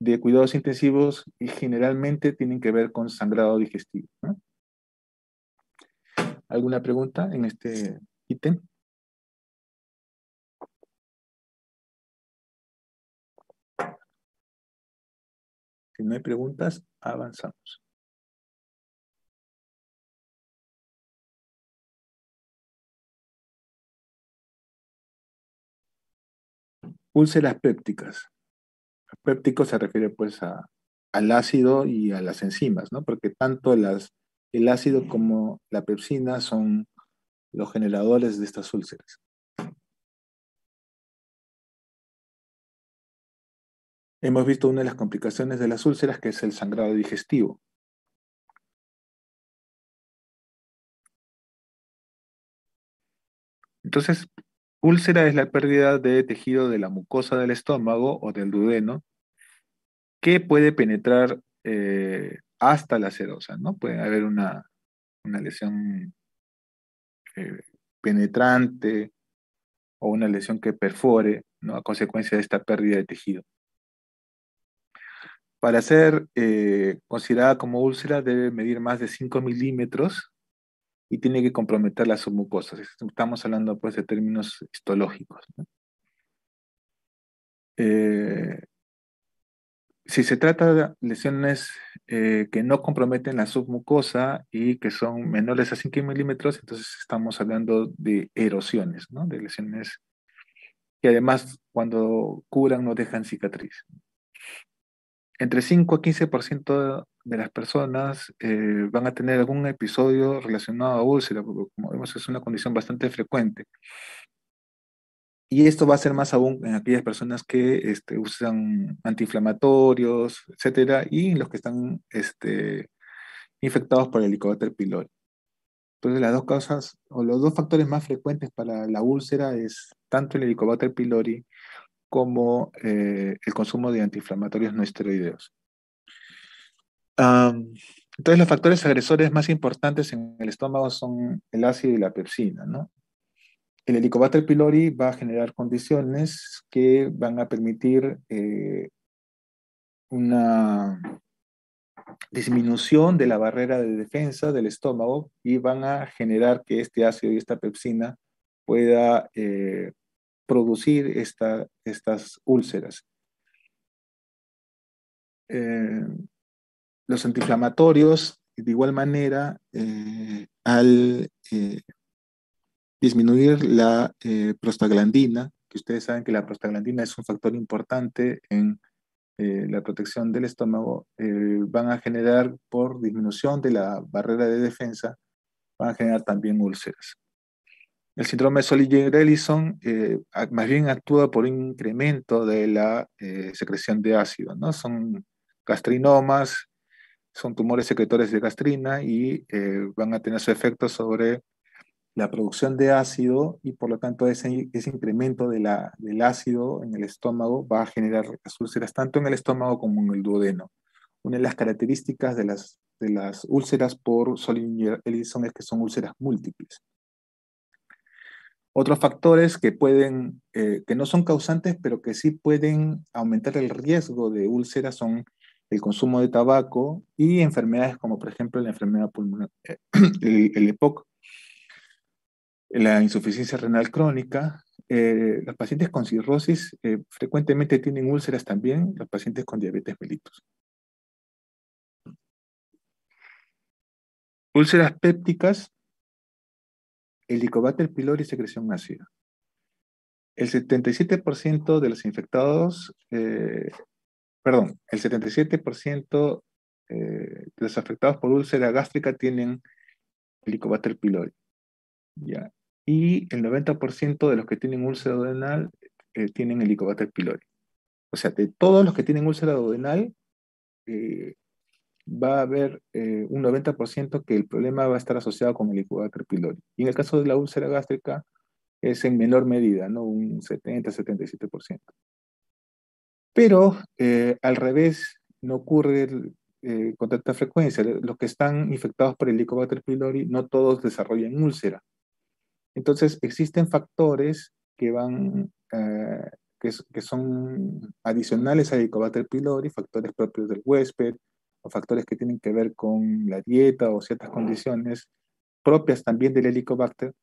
de cuidados intensivos y generalmente tienen que ver con sangrado digestivo. ¿Alguna pregunta en este ítem? Si no hay preguntas, avanzamos. Úlceras pépticas. Péptico se refiere pues al ácido y a las enzimas, ¿no? Porque tanto las, el ácido como la pepsina son los generadores de estas úlceras. Hemos visto una de las complicaciones de las úlceras, que es el sangrado digestivo. Entonces, úlcera es la pérdida de tejido de la mucosa del estómago o del duodeno que puede penetrar eh, hasta la serosa, ¿no? Puede haber una, lesión eh, penetrante o una lesión que perfore, ¿no? A consecuencia de esta pérdida de tejido. Para ser eh, considerada como úlcera debe medir más de 5 milímetros y tiene que comprometer la submucosa. Estamos hablando pues de términos histológicos. Eh, si se trata de lesiones eh, que no comprometen la submucosa y que son menores a 5 milímetros, entonces estamos hablando de erosiones, de lesiones que además cuando curan no dejan cicatriz entre 5 a 15% de las personas eh, van a tener algún episodio relacionado a úlcera, porque como vemos es una condición bastante frecuente. Y esto va a ser más aún en aquellas personas que este, usan antiinflamatorios, etcétera, y los que están este, infectados por el Helicobacter pylori. Entonces, las dos causas o los dos factores más frecuentes para la úlcera es tanto el Helicobacter pylori como eh, el consumo de antiinflamatorios no esteroideos. entonces, los factores agresores más importantes en el estómago son el ácido y la pepsina. ¿no? El Helicobacter pylori va a generar condiciones que van a permitir eh, una disminución de la barrera de defensa del estómago y van a generar que este ácido y esta pepsina pueda eh, producir estas úlceras. Eh, los antiinflamatorios, de igual manera, eh, al eh, disminuir la prostaglandina, que ustedes saben que la prostaglandina es un factor importante en la protección del estómago, van a generar, por disminución de la barrera de defensa, van a generar también úlceras. El síndrome de Solinger-Ellison eh, más bien actúa por un incremento de la eh, secreción de ácido, ¿no? Son gastrinomas, son tumores secretores de gastrina y eh, van a tener su efecto sobre la producción de ácido y por lo tanto ese, incremento de la, del ácido en el estómago va a generar las úlceras tanto en el estómago como en el duodeno. Una de las características de las, de las úlceras por Solinger-Ellison es que son úlceras múltiples. Otros factores que pueden, eh, que no son causantes, pero que sí pueden aumentar el riesgo de úlceras son el consumo de tabaco y enfermedades como por ejemplo la enfermedad pulmonar, eh, el, EPOC, la insuficiencia renal crónica. Eh, los pacientes con cirrosis frecuentemente tienen úlceras también, los pacientes con diabetes mellitus. Úlceras pépticas Helicobacter pylori secreción ácida. El 77% de los infectados, eh, perdón, el 77% eh, de los afectados por úlcera gástrica tienen Helicobacter pylori. ¿ya? Y el 90% de los que tienen úlcera duodenal eh, tienen Helicobacter pylori. O sea, de todos los que tienen úlcera duodenal, va a haber eh, un 90% que el problema va a estar asociado con el Helicobacter pylori. Y en el caso de la úlcera gástrica es en menor medida, ¿no? un 70-77%. Pero eh, al revés, no ocurre eh, con tanta frecuencia. Los que están infectados por el Helicobacter pylori, no todos desarrollan úlcera. Entonces, existen factores que van, que, que, son adicionales al Helicobacter pylori, factores propios del huésped, o factores que tienen que ver con la dieta o ciertas condiciones propias también del helicobacter,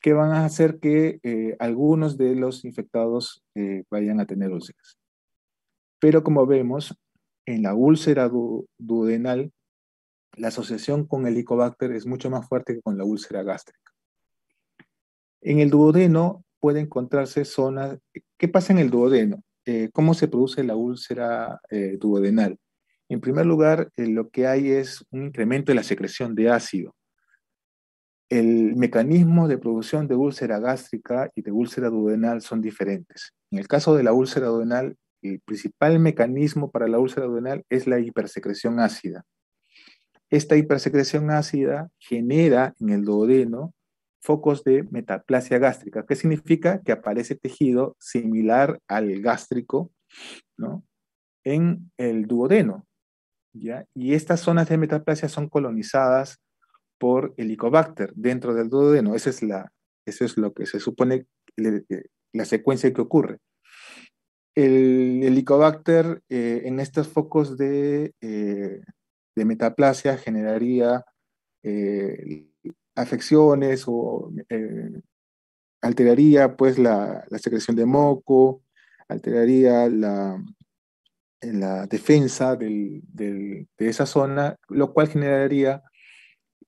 que van a hacer que eh, algunos de los infectados eh, vayan a tener úlceras. Pero como vemos, en la úlcera duodenal, la asociación con el helicobacter es mucho más fuerte que con la úlcera gástrica. En el duodeno puede encontrarse zonas... ¿Qué pasa en el duodeno? Eh, ¿Cómo se produce la úlcera duodenal? En primer lugar, eh, lo que hay es un incremento de la secreción de ácido. El mecanismo de producción de úlcera gástrica y de úlcera duodenal son diferentes. En el caso de la úlcera duodenal, el principal mecanismo para la úlcera duodenal es la hipersecreción ácida. Esta hipersecreción ácida genera en el duodeno focos de metaplasia gástrica. ¿Qué significa? Que aparece tejido similar al gástrico ¿no? en el duodeno. Y estas zonas de metaplasia son colonizadas por Helicobacter dentro del duodeno. Esa es la, eso es lo que se supone la secuencia que ocurre. El Helicobacter eh, en estos focos de, eh, de metaplasia generaría eh, afecciones o alteraría pues la, secreción de moco, alteraría la, la defensa de esa zona, lo cual generaría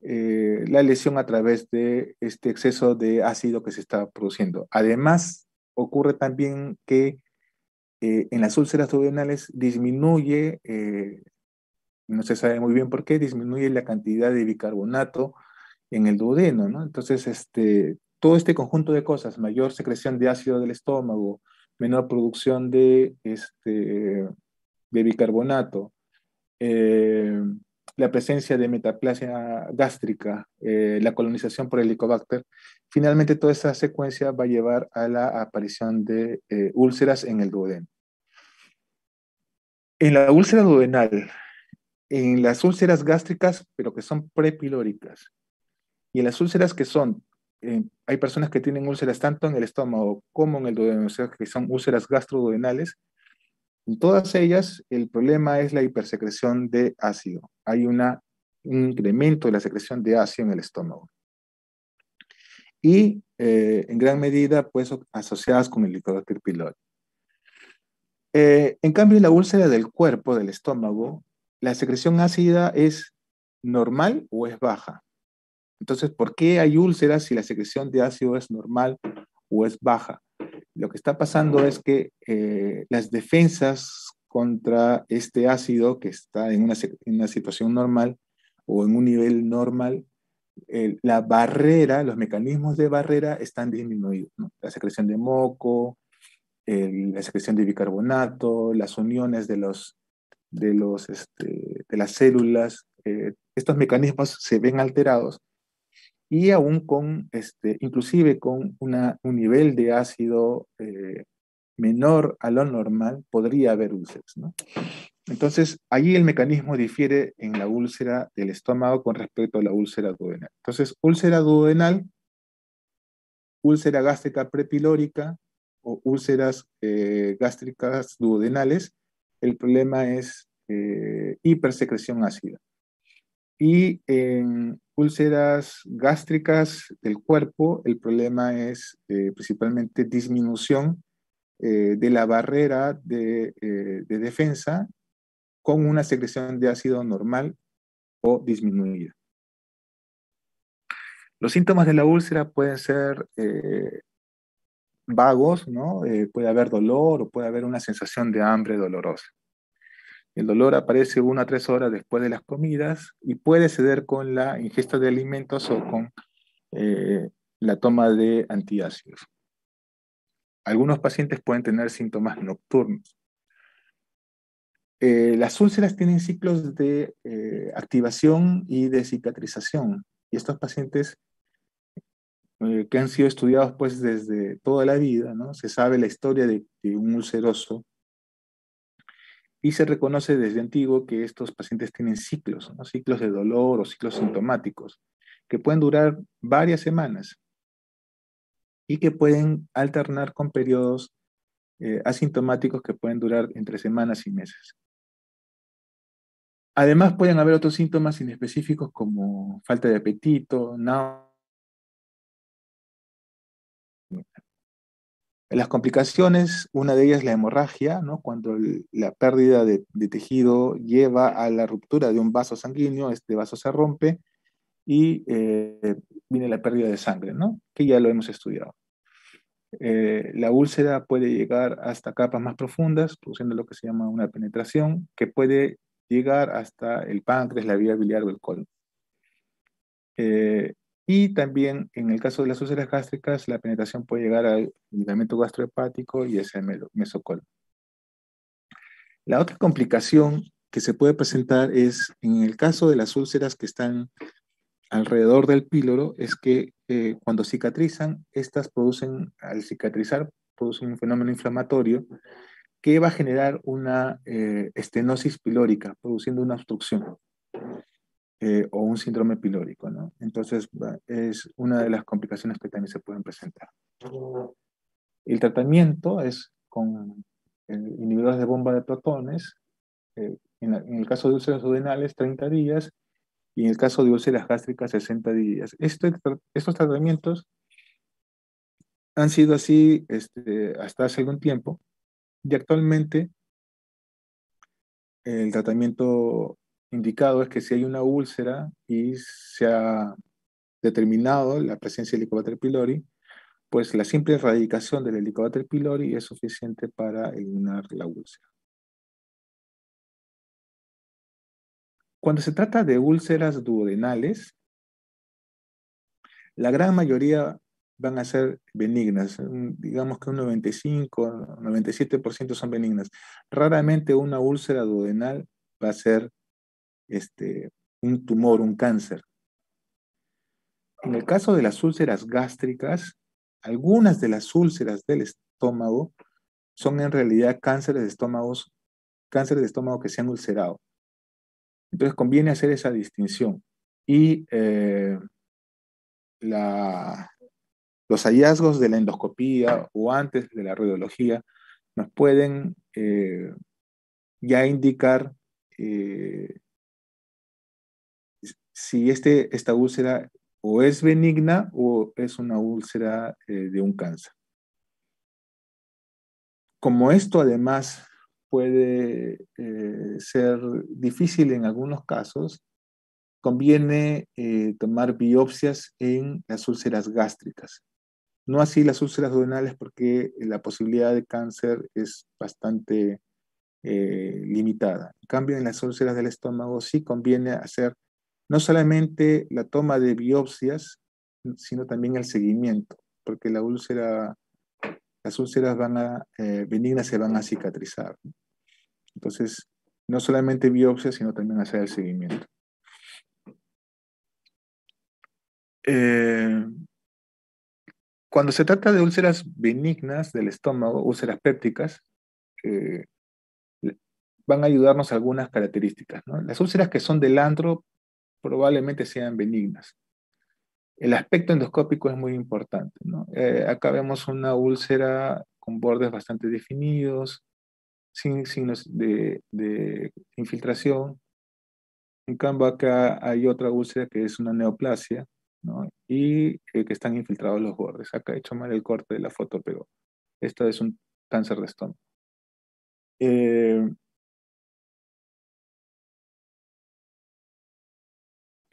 eh, la lesión a través de este exceso de ácido que se está produciendo. Además, ocurre también que eh, en las úlceras duodenales disminuye, eh, no se sabe muy bien por qué, disminuye la cantidad de bicarbonato en el duodeno, ¿no? Entonces, este, todo este conjunto de cosas, mayor secreción de ácido del estómago, menor producción de, este, de bicarbonato, la presencia de metaplasia gástrica, eh, la colonización por Helicobacter, finalmente toda esa secuencia va a llevar a la aparición de eh, úlceras en el duodeno. En la úlcera duodenal, en las úlceras gástricas, pero que son prepilóricas, y en las úlceras que son, eh, hay personas que tienen úlceras tanto en el estómago como en el duodeno, o sea, que son úlceras gastroduodenales, en todas ellas, el problema es la hipersecreción de ácido. Hay un incremento de la secreción de ácido en el estómago. Y eh, en gran medida, pues, asociadas con el Helicobacter. Eh, en cambio, en la úlcera del cuerpo, del estómago, la secreción ácida es normal o es baja. Entonces, ¿por qué hay úlceras si la secreción de ácido es normal o es baja? Lo que está pasando es que eh, las defensas contra este ácido que está en una, situación normal o en un nivel normal, la barrera, los mecanismos de barrera están disminuidos. La secreción de moco, la secreción de bicarbonato, las uniones de, los, de, los, este, de las células, eh, estos mecanismos se ven alterados y aún con, este, inclusive con una, un nivel de ácido eh, menor a lo normal, podría haber úlceras. ¿no? Entonces, allí el mecanismo difiere en la úlcera del estómago con respecto a la úlcera duodenal. Entonces, úlcera duodenal, úlcera gástrica prepilórica o úlceras eh, gástricas duodenales, el problema es eh, hipersecreción ácida. Y en úlceras gástricas del cuerpo, el problema es eh, principalmente disminución eh, de la barrera de, eh, de, defensa con una secreción de ácido normal o disminuida. Los síntomas de la úlcera pueden ser vagos, ¿no? puede haber dolor o puede haber una sensación de hambre dolorosa. El dolor aparece una a tres horas después de las comidas y puede ceder con la ingesta de alimentos o con eh, la toma de antiácidos. Algunos pacientes pueden tener síntomas nocturnos. Eh, las úlceras tienen ciclos de eh, activación y de cicatrización. Y estos pacientes que han sido estudiados pues desde toda la vida, ¿no? se sabe la historia de, de un ulceroso y se reconoce desde antiguo que estos pacientes tienen ciclos, ciclos de dolor o ciclos sintomáticos, que pueden durar varias semanas y que pueden alternar con periodos eh, asintomáticos que pueden durar entre semanas y meses. Además, pueden haber otros síntomas inespecíficos como falta de apetito, náusea, Las complicaciones, una de ellas es la hemorragia, ¿no? cuando la pérdida de, tejido lleva a la ruptura de un vaso sanguíneo, este vaso se rompe y eh, viene la pérdida de sangre, ¿no? que ya lo hemos estudiado. Eh, la úlcera puede llegar hasta capas más profundas, produciendo lo que se llama una penetración, que puede llegar hasta el páncreas, la vía biliar o el colon. Eh, y también en el caso de las úlceras gástricas, la penetración puede llegar al ligamento gastrohepático y ese mesocolon. La otra complicación que se puede presentar es, en el caso de las úlceras que están alrededor del píloro, es que eh, cuando cicatrizan, estas producen, al cicatrizar, producen un fenómeno inflamatorio que va a generar una eh, estenosis pilórica, produciendo una obstrucción eh, o un síndrome pilórico. ¿no? Entonces, es una de las complicaciones que también se pueden presentar. El tratamiento es con inhibidores de bomba de protones, eh, en, el caso de úlceras duodenales, 30 días, y en el caso de úlceras gástricas, 60 días. Este, estos tratamientos han sido así este, hasta hace algún tiempo, y actualmente el tratamiento indicado es que si hay una úlcera y se ha determinado la presencia de Helicobacter pylori, pues la simple erradicación del Helicobacter pylori es suficiente para eliminar la úlcera. Cuando se trata de úlceras duodenales, la gran mayoría van a ser benignas. Digamos que un 95, 97% son benignas. Raramente una úlcera duodenal va a ser este, un tumor, un cáncer. En el caso de las úlceras gástricas, algunas de las úlceras del estómago son en realidad cánceres de estómagos, cánceres de estómago que se han ulcerado. Entonces conviene hacer esa distinción. Y eh, la, los hallazgos de la endoscopía o antes de la radiología nos pueden eh, ya indicar eh, si este, esta úlcera o es benigna o es una úlcera eh, de un cáncer. Como esto además puede ser difícil en algunos casos, conviene tomar biopsias en las úlceras gástricas. No así las úlceras duodenales porque la posibilidad de cáncer es bastante eh, limitada. En cambio, en las úlceras del estómago sí conviene hacer no solamente la toma de biopsias, sino también el seguimiento, porque las úlceras van a, eh, benignas se van a cicatrizar. Entonces, no solamente biopsias, sino también hacer el seguimiento. Eh, cuando se trata de úlceras benignas del estómago, úlceras pépticas, eh, van a ayudarnos algunas características. Las úlceras que son del andro probablemente sean benignas. El aspecto endoscópico es muy importante. Eh, acá vemos una úlcera con bordes bastante definidos, sin signos de, de infiltración. En cambio, acá hay otra úlcera que es una neoplasia, y eh, que están infiltrados los bordes. Acá he hecho mal el corte de la foto, pero esto es un cáncer de estómago. Eh,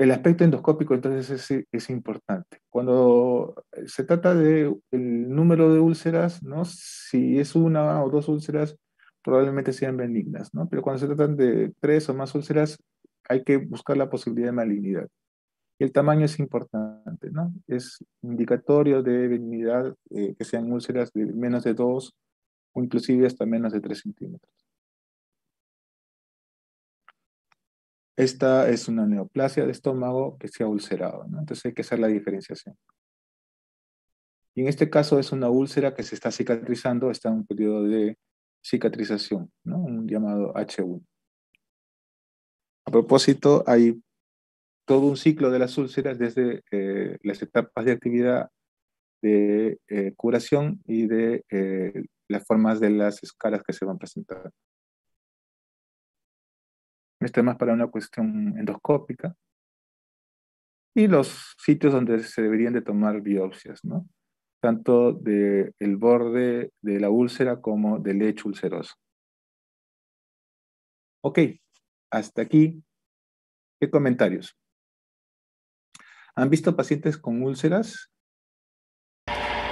el aspecto endoscópico entonces es, importante. Cuando se trata del número de úlceras, ¿no? si es una o dos úlceras, probablemente sean benignas, ¿no? pero cuando se tratan de tres o más úlceras, hay que buscar la posibilidad de malignidad el tamaño es importante, ¿no? Es indicatorio de benignidad eh, que sean úlceras de menos de 2 o inclusive hasta menos de 3 centímetros. Esta es una neoplasia de estómago que se ha ulcerado, ¿no? Entonces hay que hacer la diferenciación. Y en este caso es una úlcera que se está cicatrizando, está en un periodo de cicatrización. Un llamado H1. A propósito, hay todo un ciclo de las úlceras desde eh, las etapas de actividad de eh, curación y de eh, las formas de las escalas que se van a Esto es más para una cuestión endoscópica. Y los sitios donde se deberían de tomar biopsias, ¿no? Tanto del el borde de la úlcera como del lecho ulceroso. Ok, hasta aquí. ¿Qué comentarios? ¿Han visto pacientes con úlceras?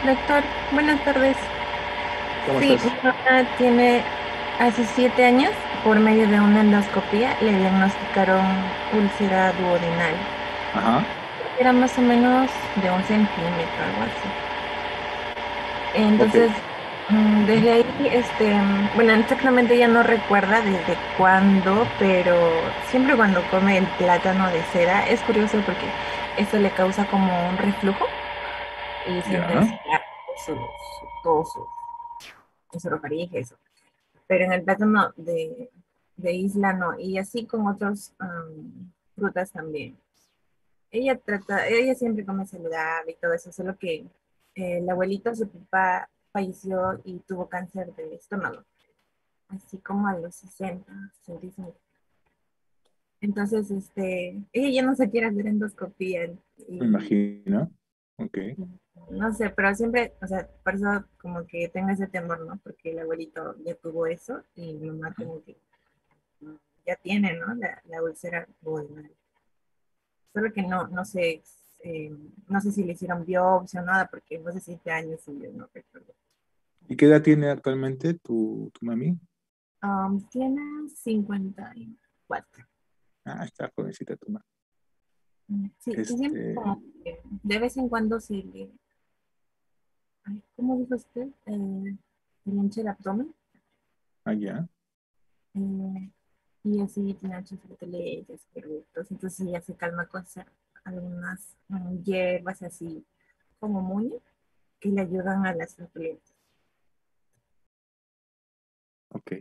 Doctor, buenas tardes. ¿Cómo sí, mi mamá tiene hace siete años, por medio de una endoscopía, le diagnosticaron úlcera duodenal. Ajá. Era más o menos de un centímetro, algo así. Entonces, Mm, desde ahí, este, bueno, exactamente ya no recuerda desde cuándo, pero siempre cuando come el plátano de cera, es curioso porque esto le causa como un reflujo y siempre su, todo su, eso. Pero en el plátano de, isla no, y así con otras frutas también. Ella trata, ella siempre come saludable y todo eso, solo que eh, el abuelito, su papá, falleció y tuvo cáncer de estómago, así como a los 60, 65. Entonces, este, ella ya no se quiere hacer endoscopía. Me imagino. Ok. No sé, pero siempre, o sea, por eso como que tengo ese temor, ¿no? Porque el abuelito ya tuvo eso y mi mamá como que ya tiene, ¿no? La, la úlcera Solo que no, no sé, eh, no sé si le hicieron biopsia o nada, porque fue hace siete años y yo no recuerdo. ¿Y qué edad tiene actualmente tu, tu mami? Um, tiene 54. Ah, está jovencita tu mami. Mm, sí, este... de vez en cuando se le... ¿Cómo dijo usted? Eh, el abdomen. Ah, ya. Eh, y así tiene muchas leyes, entonces ella se calma con algunas um, hierbas así como muña que le ayudan a las flatulencias. Ok.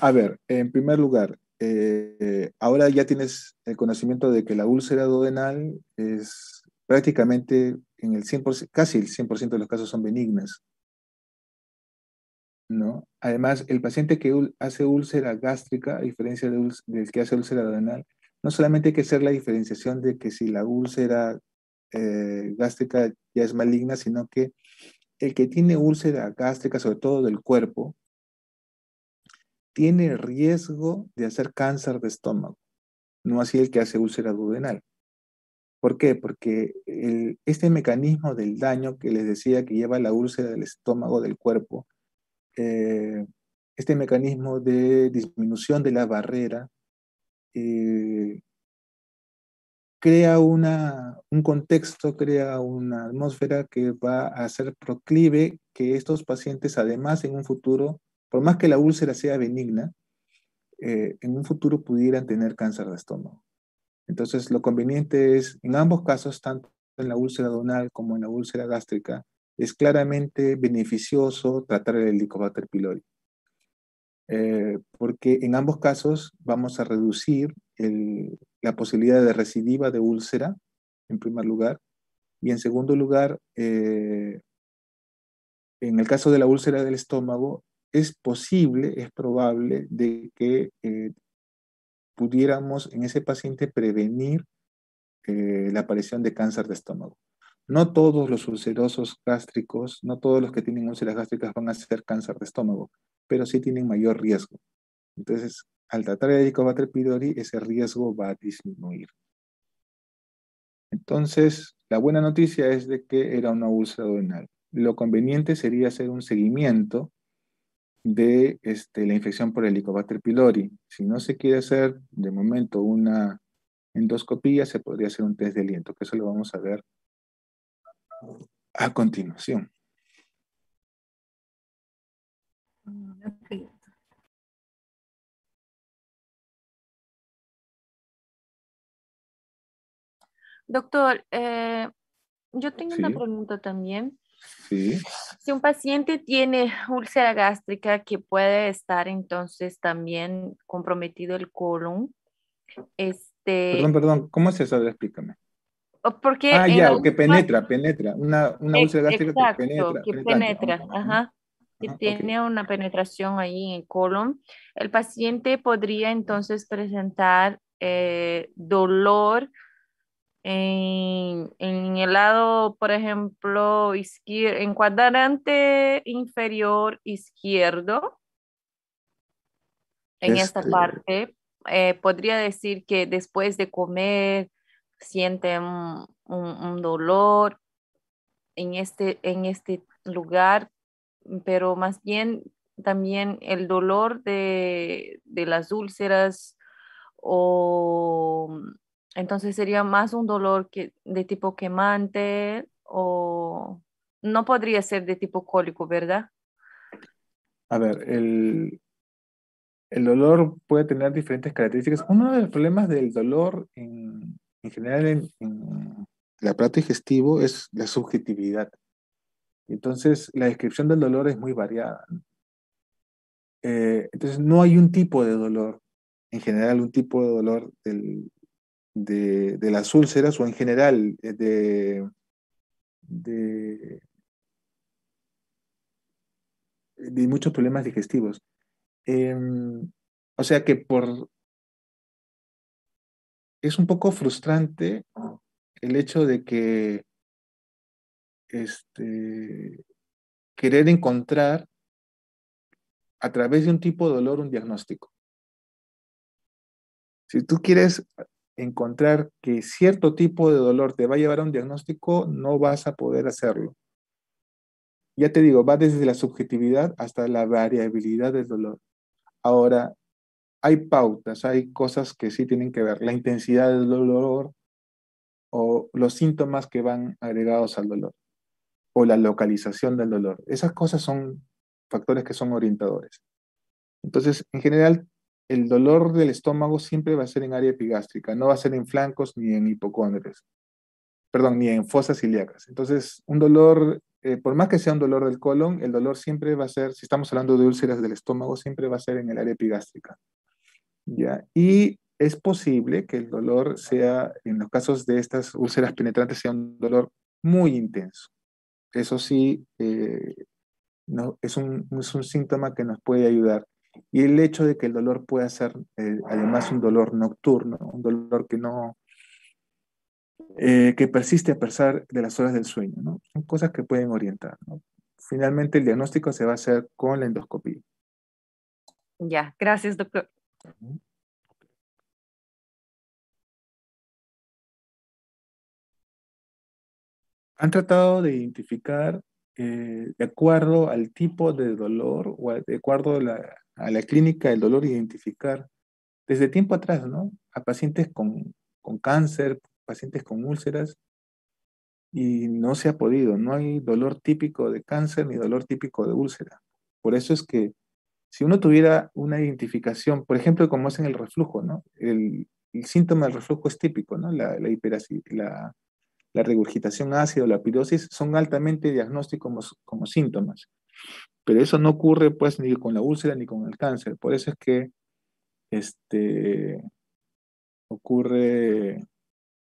A ver, en primer lugar, eh, ahora ya tienes el conocimiento de que la úlcera duodenal es prácticamente en el 100%, casi el 100% de los casos son benignas. ¿no? Además, el paciente que hace úlcera gástrica, a diferencia del que hace úlcera duodenal, no solamente hay que hacer la diferenciación de que si la úlcera eh, gástrica ya es maligna, sino que el que tiene úlcera gástrica, sobre todo del cuerpo, tiene riesgo de hacer cáncer de estómago, no así el que hace úlcera duodenal. ¿Por qué? Porque este mecanismo del daño que les decía que lleva la úlcera del estómago del cuerpo, eh, este mecanismo de disminución de la barrera eh, crea una, un contexto, crea una atmósfera que va a hacer proclive que estos pacientes, además, en un futuro, por más que la úlcera sea benigna, eh, en un futuro pudieran tener cáncer de estómago. Entonces, lo conveniente es, en ambos casos, tanto en la úlcera donal como en la úlcera gástrica, es claramente beneficioso tratar el Helicobacter pylori. Eh, porque en ambos casos vamos a reducir la posibilidad de recidiva de úlcera, en primer lugar, y en segundo lugar, eh, en el caso de la úlcera del estómago, es posible, es probable de que eh, pudiéramos en ese paciente prevenir la aparición de cáncer de estómago. No todos los ulcerosos gástricos, no todos los que tienen úlceras gástricas van a ser cáncer de estómago, pero sí tienen mayor riesgo. Entonces, al tratar el Helicobacter ese riesgo va a disminuir. Entonces, la buena noticia es de que era una úlcera duodenal. Lo conveniente sería hacer un seguimiento de este, la infección por Helicobacter pylori. Si no se quiere hacer de momento una endoscopía, se podría hacer un test de aliento, que eso lo vamos a ver a continuación. Doctor, eh, yo tengo una pregunta también. Sí. Si un paciente tiene úlcera gástrica que puede estar entonces también comprometido el colon, este... Perdón, perdón, ¿cómo es eso? Explícame. Porque ah, ya, que penetra, penetra. Una, una úlcera gástrica que penetra. Que penetra, ajá si tiene una penetración ahí en el colon, el paciente podría entonces presentar eh, dolor en, el lado, por ejemplo, izquierdo, en cuadrante inferior izquierdo, en esta este parte. Eh, podría decir que después de comer siente un, un dolor en este, en este lugar pero más bien también el dolor de, las úlceras o entonces sería más un dolor de tipo quemante o no podría ser de tipo cólico, ¿verdad? A ver, el, el dolor puede tener diferentes características. Uno de los problemas del dolor en, general en, el aparato digestivo es la subjetividad. Entonces, la descripción del dolor es muy variada. Eh, entonces, no hay un tipo de dolor, en general, un tipo de dolor del, de, las úlceras o en general eh, de, de, de muchos problemas digestivos. Em, o sea que por... Es un poco frustrante el hecho de que este, querer encontrar a través de un tipo de dolor un diagnóstico. Si tú quieres encontrar que cierto tipo de dolor te va a llevar a un diagnóstico, no vas a poder hacerlo. Ya te digo, va desde la subjetividad hasta la variabilidad del dolor. Ahora, hay pautas, hay cosas que sí tienen que ver, la intensidad del dolor o los síntomas que van agregados al dolor o la localización del dolor. Esas cosas son factores que son orientadores. Entonces, en general, el dolor del estómago siempre va a ser en área epigástrica, no va a ser en flancos ni en hipocondres, perdón, ni en fosas ilíacas. Entonces, un dolor eh, por más que sea un dolor del colon, el dolor siempre va a ser, si estamos hablando de úlceras del estómago, siempre va a ser en el área epigástrica. ¿ya? Y es posible que el dolor sea, en los casos de estas úlceras penetrantes, sea un dolor muy intenso. Eso sí, eh, no, es, un, síntoma que nos puede ayudar. Y el hecho de que el dolor pueda ser eh, además un dolor nocturno, un dolor que no, eh, que persiste a pesar de las horas del sueño. ¿no? Son cosas que pueden orientar. ¿no? Finalmente, el diagnóstico se va a hacer con la endoscopía. Ya, gracias, doctor. Han tratado de identificar, eh, de acuerdo al tipo de dolor o de acuerdo a la, a la clínica del dolor, identificar desde tiempo atrás, ¿no? A pacientes con, con cáncer, pacientes con úlceras y no se ha podido. No hay dolor típico de cáncer ni dolor típico de úlcera. Por eso es que si uno tuviera una identificación, por ejemplo, como es el reflujo, ¿no? El, síntoma del reflujo es típico, ¿no? La, la, la, regurgitación ácida o la pirosis son altamente diagnósticos como, como síntomas. Pero eso no ocurre pues ni con la úlcera ni con el cáncer. Por eso es que este, ocurre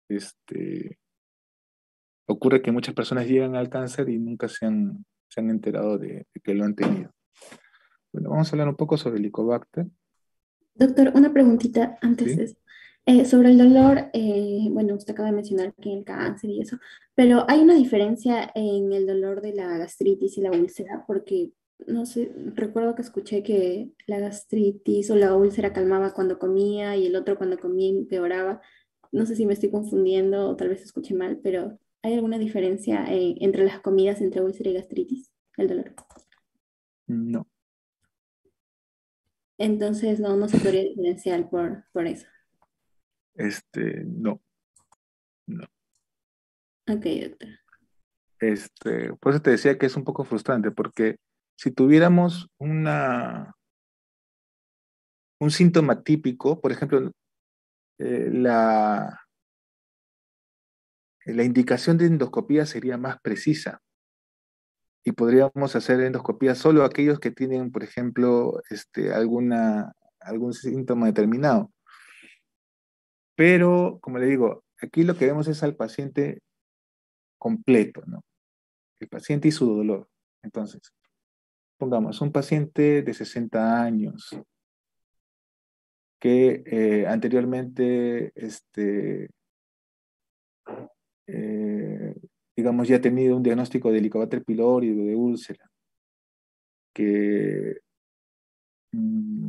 este, ocurre que muchas personas llegan al cáncer y nunca se han, se han enterado de, que lo han tenido. Bueno, vamos a hablar un poco sobre el Helicobacter. Doctor, una preguntita antes de eso. Eh, sobre el dolor, eh, bueno, usted acaba de mencionar que el cáncer y eso, pero hay una diferencia en el dolor de la gastritis y la úlcera, porque no sé, recuerdo que escuché que la gastritis o la úlcera calmaba cuando comía y el otro cuando comía empeoraba. No sé si me estoy confundiendo o tal vez escuché mal, pero ¿hay alguna diferencia eh, entre las comidas entre úlcera y gastritis, el dolor? No. Entonces no, no se podría diferenciar por, por eso. Este, no. No. Ok, doctor. Este, por eso te decía que es un poco frustrante, porque si tuviéramos una, un síntoma típico, por ejemplo, eh, la, indicación de endoscopía sería más precisa y podríamos hacer endoscopía solo aquellos que tienen, por ejemplo, este, alguna, algún síntoma determinado. Pero, como le digo, aquí lo que vemos es al paciente completo, ¿no? El paciente y su dolor. Entonces, pongamos, un paciente de 60 años, que eh, anteriormente, este, eh, digamos, ya ha tenido un diagnóstico de Helicobacter pylori de úlcera, que mm,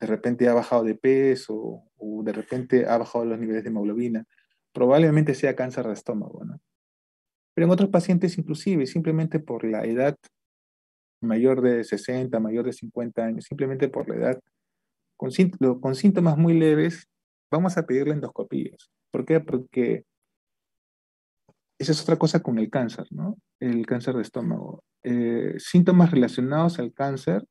de repente ha bajado de peso o de repente ha bajado los niveles de hemoglobina, probablemente sea cáncer de estómago, ¿no? Pero en otros pacientes inclusive, simplemente por la edad mayor de 60, mayor de 50 años, simplemente por la edad, con, síntomas muy leves, vamos a pedirle endoscopías. ¿Por qué? Porque esa es otra cosa con el cáncer, ¿no? El cáncer de estómago. Eh, síntomas relacionados al cáncer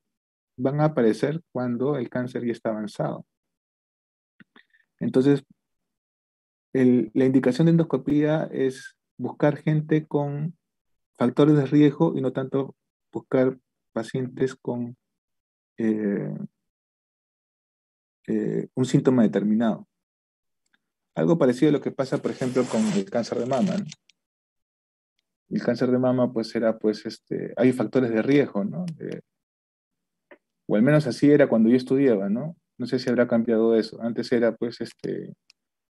van a aparecer cuando el cáncer ya está avanzado. Entonces, la indicación de endoscopía es buscar gente con factores de riesgo y no tanto buscar pacientes con eh, eh, un síntoma determinado. Algo parecido a lo que pasa, por ejemplo, con el cáncer de mama. El cáncer de mama, pues, era, pues, este, hay factores de riesgo, ¿no? o al menos así era cuando yo estudiaba, ¿no? No sé si habrá cambiado eso. Antes era, pues, este,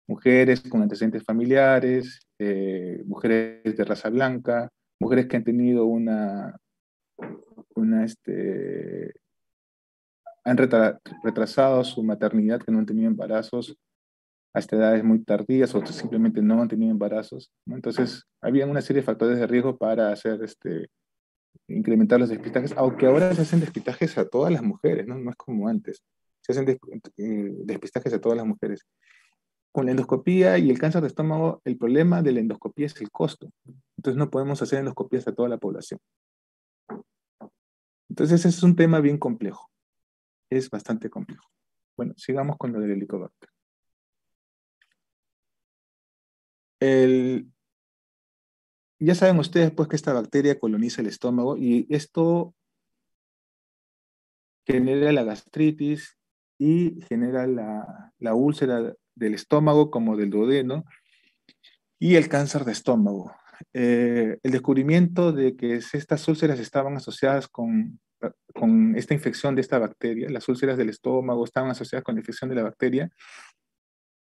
mujeres con antecedentes familiares, eh, mujeres de raza blanca, mujeres que han tenido una, una este, han retrasado su maternidad, que no han tenido embarazos hasta edades muy tardías o simplemente no han tenido embarazos. Entonces, había una serie de factores de riesgo para hacer este, incrementar los despistajes, aunque ahora se hacen despistajes a todas las mujeres, no, no es como antes. Se hacen eh, despistajes a todas las mujeres. Con la endoscopía y el cáncer de estómago, el problema de la endoscopía es el costo. Entonces no podemos hacer endoscopías a toda la población. Entonces es un tema bien complejo. Es bastante complejo. Bueno, sigamos con lo del helicobacter. El, ya saben ustedes pues que esta bacteria coloniza el estómago y esto genera la gastritis y genera la, úlcera del estómago como del duodeno y el cáncer de estómago. Eh, el descubrimiento de que estas úlceras estaban asociadas con, con esta infección de esta bacteria, las úlceras del estómago estaban asociadas con la infección de la bacteria,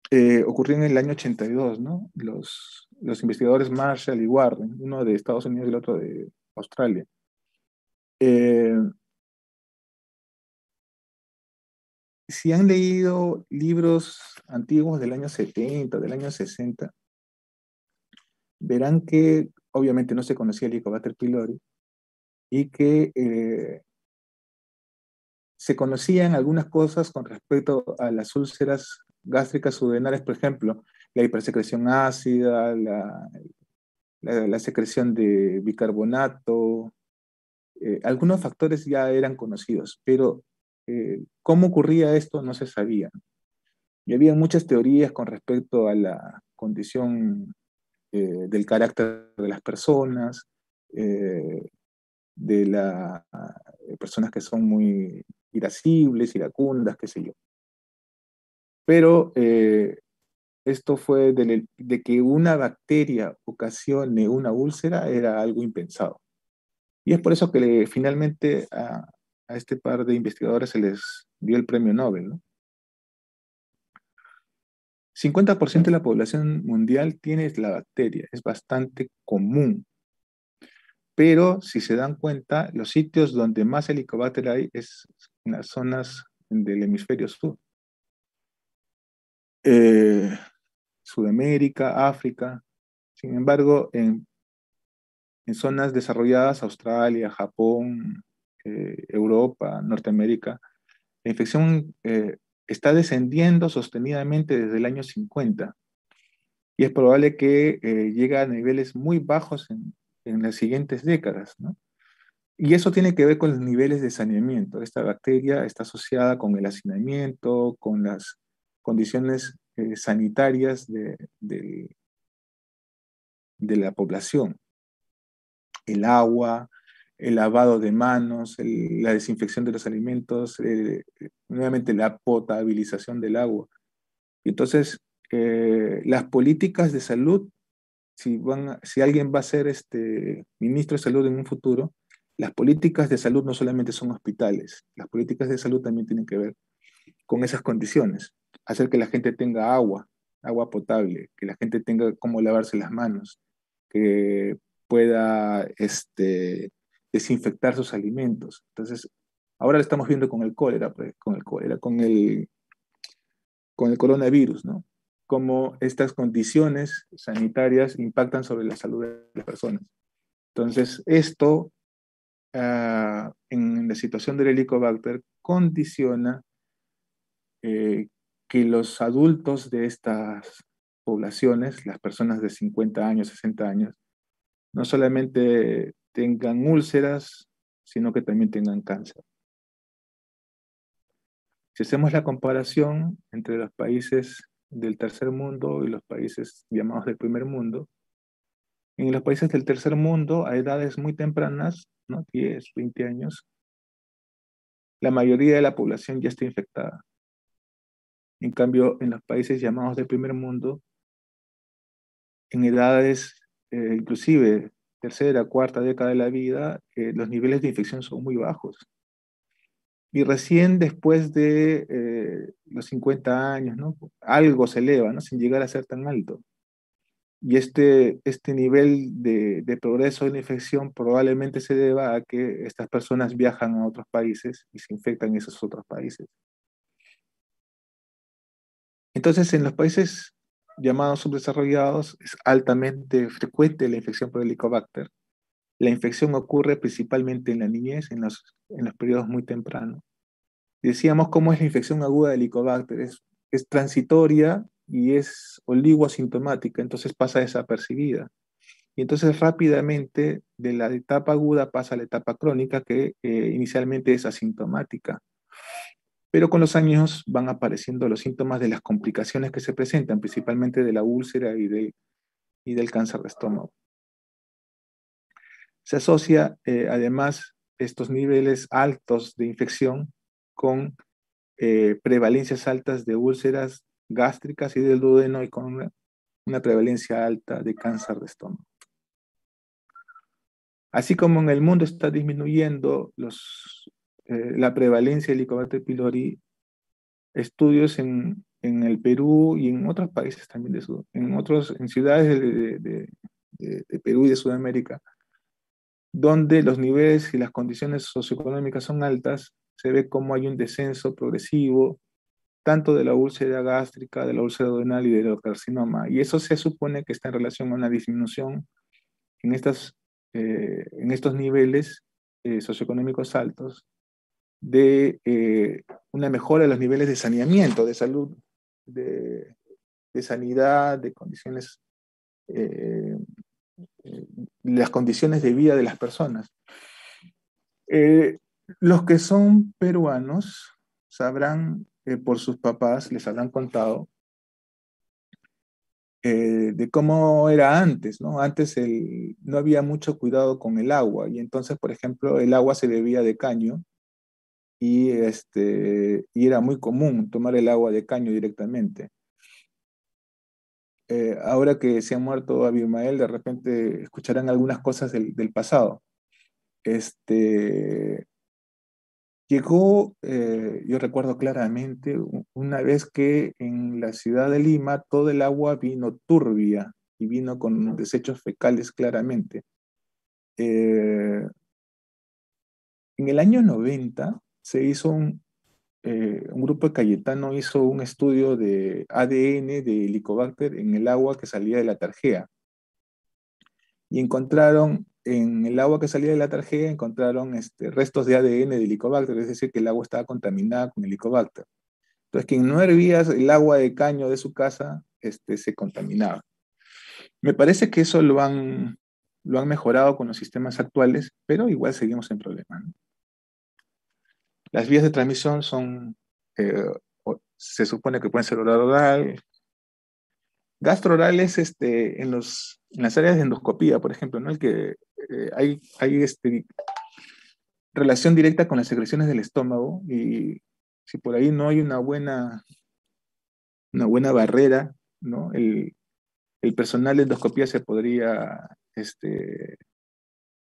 eh, ocurrió en el año 82, ¿no? Los, los investigadores Marshall y Warren, uno de Estados Unidos y el otro de Australia. Eh, si han leído libros antiguos del año 70, del año 60, verán que obviamente no se conocía el Helicobacter pylori y que eh, se conocían algunas cosas con respecto a las úlceras gástricas subrenales, por ejemplo, la hipersecreción ácida, la, la, secreción de bicarbonato, eh, algunos factores ya eran conocidos, pero eh, cómo ocurría esto no se sabía. Y había muchas teorías con respecto a la condición eh, del carácter de las personas, de las personas que son muy irascibles, iracundas, qué sé yo. Pero eh, esto fue de, que una bacteria ocasione una úlcera era algo impensado. Y es por eso que finalmente a, este par de investigadores se les dio el premio Nobel. 50% de la población mundial tiene la bacteria, es bastante común. Pero si se dan cuenta, los sitios donde más helicobacter hay es en las zonas del hemisferio sur. Eh, Sudamérica, África. Sin embargo, en, zonas desarrolladas, Australia, Japón, eh, Europa, Norteamérica, la infección eh, está descendiendo sostenidamente desde el año 50 y es probable que llegue a niveles muy bajos en, en las siguientes décadas. Y eso tiene que ver con los niveles de saneamiento. Esta bacteria está asociada con el hacinamiento, con las condiciones eh, sanitarias de, de, la población. El agua, el lavado de manos, la desinfección de los alimentos, eh, nuevamente la potabilización del agua. Entonces, eh, las políticas de salud, si, van, si alguien va a ser este, ministro de salud en un futuro, las políticas de salud no solamente son hospitales, las políticas de salud también tienen que ver con esas condiciones hacer que la gente tenga agua, agua potable, que la gente tenga cómo lavarse las manos, que pueda este, desinfectar sus alimentos. Entonces, ahora lo estamos viendo con el cólera, pues, con el cólera, con el, con el coronavirus, ¿no? Cómo estas condiciones sanitarias impactan sobre la salud de las personas. Entonces, esto ah, en la situación del helicobacter condiciona eh, que los adultos de estas poblaciones, las personas de 50 años, 60 años, no solamente tengan úlceras, sino que también tengan cáncer. Si hacemos la comparación entre los países del tercer mundo y los países llamados del primer mundo, en los países del tercer mundo, a edades muy tempranas, ¿no? 10, 20 años, la mayoría de la población ya está infectada. En cambio, en los países llamados del primer mundo, en edades eh, inclusive tercera, cuarta década de la vida, eh, los niveles de infección son muy bajos. Y recién después de eh, los 50 años, algo se eleva, sin llegar a ser tan alto. Y este, este nivel de, de progreso de la infección probablemente se deba a que estas personas viajan a otros países y se infectan en esos otros países. Entonces, en los países llamados subdesarrollados es altamente frecuente la infección por Helicobacter. La infección ocurre principalmente en la niñez, en los, en los periodos muy tempranos. Decíamos cómo es la infección aguda de Helicobacter. Es, es transitoria y es oligoasintomática, entonces pasa desapercibida. Y entonces rápidamente de la etapa aguda pasa a la etapa crónica que eh, inicialmente es asintomática. Pero con los años van apareciendo los síntomas de las complicaciones que se presentan, principalmente de la úlcera y, del cáncer de estómago. Se asocia eh, además estos niveles altos de infección con eh, prevalencias altas de úlceras gástricas y del duodeno y con una, prevalencia alta de cáncer de estómago. Así como en el mundo está disminuyendo los, eh, la prevalencia del Helicobacter pylori, estudios en, en, el Perú y en otros países también de en otros, en ciudades de, de, de, Perú y de Sudamérica, donde los niveles y las condiciones socioeconómicas son altas, se ve cómo hay un descenso progresivo tanto de la úlcera gástrica, de la úlcera duodenal y del carcinoma. Y eso se supone que está en relación a una disminución en, estas, eh, en estos niveles eh, socioeconómicos altos de eh, una mejora de los niveles de saneamiento, de salud, de, sanidad, de condiciones, las condiciones de vida de las personas. los que son peruanos sabrán por sus papás, les habrán contado eh, de cómo era antes, ¿no? Antes no había mucho cuidado con el agua y entonces, por ejemplo, el agua se bebía de caño y, este, y era muy común tomar el agua de caño directamente. Eh, ahora que se ha muerto Abimael, de repente escucharán algunas cosas del, del pasado. Este, Llegó, eh, yo recuerdo claramente, una vez que en la ciudad de Lima todo el agua vino turbia y vino con desechos fecales claramente. Eh, en el año 90 se hizo un, eh, un grupo de Cayetano hizo un estudio de ADN de Helicobacter en el agua que salía de la Tarjea y encontraron en el agua que salía de la tarjeta encontraron este, restos de ADN de Helicobacter, es decir, que el agua estaba contaminada con Helicobacter. Entonces, quien no hervía el agua de caño de su casa este, se contaminaba. Me parece que eso lo han, lo han mejorado con los sistemas actuales, pero igual seguimos en problemas. Las vías de transmisión son, eh, se supone que pueden ser oral oral, Gastro-oral es este, en, los, en las áreas de endoscopía, por ejemplo, ¿no? el que eh, hay, hay este, relación directa con las secreciones del estómago y si por ahí no hay una buena, una buena barrera, ¿no? el, el personal de endoscopía se podría, este,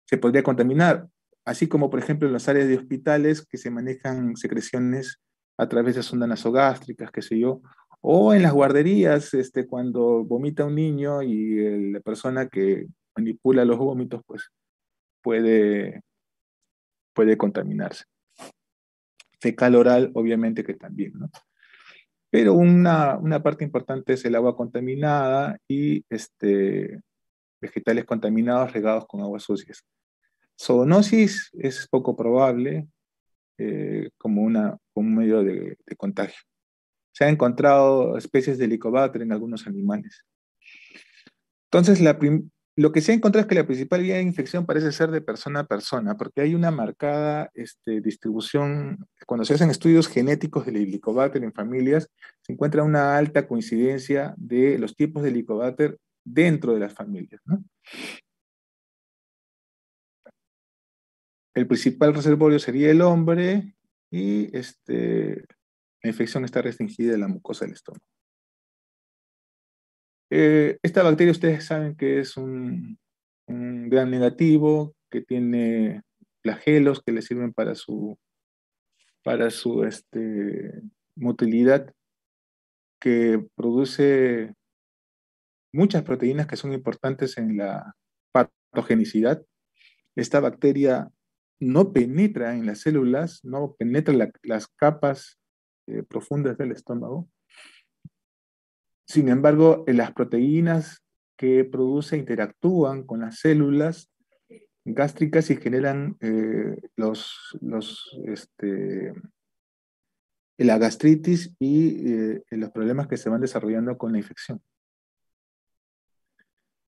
se podría contaminar, así como por ejemplo en las áreas de hospitales que se manejan secreciones a través de sondas nasogástricas, qué sé yo, o en las guarderías, este, cuando vomita un niño y la persona que manipula los vómitos, pues puede, puede contaminarse. Fecal oral, obviamente que también, ¿no? Pero una, una parte importante es el agua contaminada y este, vegetales contaminados regados con aguas sucias. Zoonosis es poco probable eh, como, una, un medio de, contagio. Se han encontrado especies de helicobacter en algunos animales. Entonces, lo que se ha encontrado es que la principal vía de infección parece ser de persona a persona, porque hay una marcada este, distribución, cuando se hacen estudios genéticos del helicobacter en familias, se encuentra una alta coincidencia de los tipos de helicobacter dentro de las familias. El principal reservorio sería el hombre y este, la infección está restringida en la mucosa del estómago. Eh, esta bacteria ustedes saben que es un, gran negativo, que tiene flagelos que le sirven para su, para su este, motilidad, que produce muchas proteínas que son importantes en la patogenicidad. Esta bacteria no penetra en las células, no penetra las capas eh, profundas del estómago, sin embargo, las proteínas que produce interactúan con las células gástricas y generan eh, los, este, la gastritis y eh, los problemas que se van desarrollando con la infección.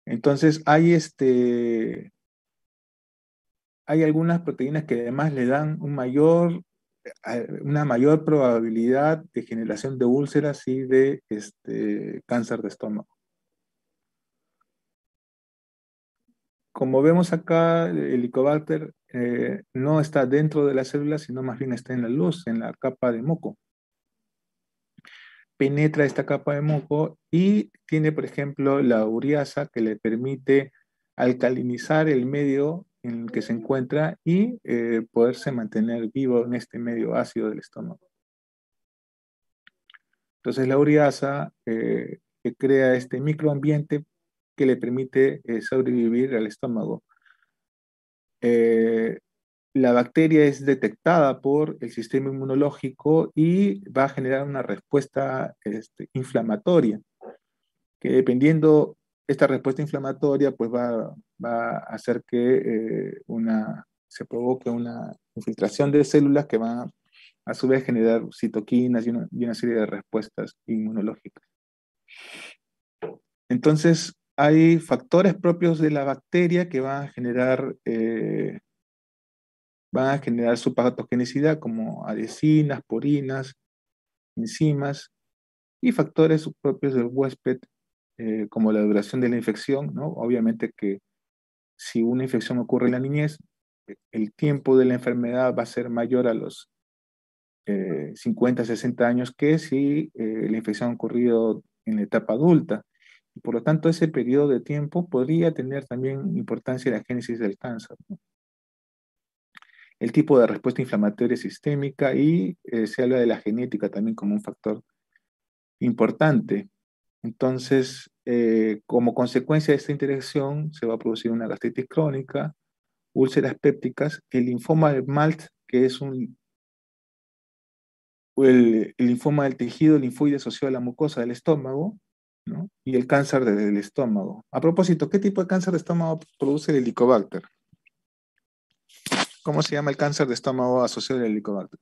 Entonces, hay, este, hay algunas proteínas que además le dan una mayor probabilidad de generación de úlceras y de este, cáncer de estómago. Como vemos acá, el Helicobacter eh, no está dentro de la célula, sino más bien está en la luz, en la capa de moco. Penetra esta capa de moco y tiene, por ejemplo, la uriasa que le permite alcalinizar el medio en el que se encuentra y eh, poderse mantener vivo en este medio ácido del estómago. Entonces la uriasa eh, que crea este microambiente que le permite eh, sobrevivir al estómago. la bacteria es detectada por el sistema inmunológico y va a generar una respuesta este, inflamatoria, que dependiendo esta respuesta inflamatoria pues va, a hacer que eh, una, se provoque una infiltración de células que van a, su vez generar citoquinas y una, serie de respuestas inmunológicas. Entonces, hay factores propios de la bacteria que van a generar, eh, van a generar su patogenicidad como adhesinas, porinas, enzimas y factores propios del huésped eh, como la duración de la infección, ¿no? Obviamente que si una infección ocurre en la niñez, el tiempo de la enfermedad va a ser mayor a los 50, eh, 60 años que si eh, la infección ha ocurrido en la etapa adulta. Y por lo tanto, ese periodo de tiempo podría tener también importancia en la génesis del cáncer. El tipo de respuesta inflamatoria sistémica y se habla de la genética también como un factor importante. Entonces, eh, como consecuencia de esta interacción, se va a producir una gastritis crónica, úlceras pépticas, el linfoma de Malt, que es un el, linfoma del tejido linfoide asociado a la mucosa del estómago, y el cáncer del estómago. A propósito, ¿qué tipo de cáncer de estómago produce el helicobacter? ¿Cómo se llama el cáncer de estómago asociado al helicobacter?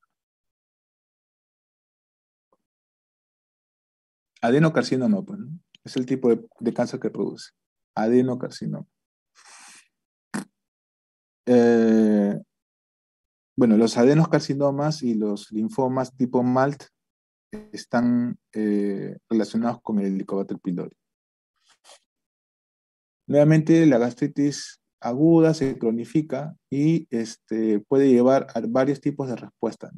Adenocarcinoma, pues, Es el tipo de, cáncer que produce. Adenocarcinoma. Eh, bueno, los adenoscarcinomas y los linfomas tipo MALT están eh, relacionados con el Helicobacter pylori. Nuevamente, la gastritis aguda se cronifica y este, puede llevar a varios tipos de respuestas.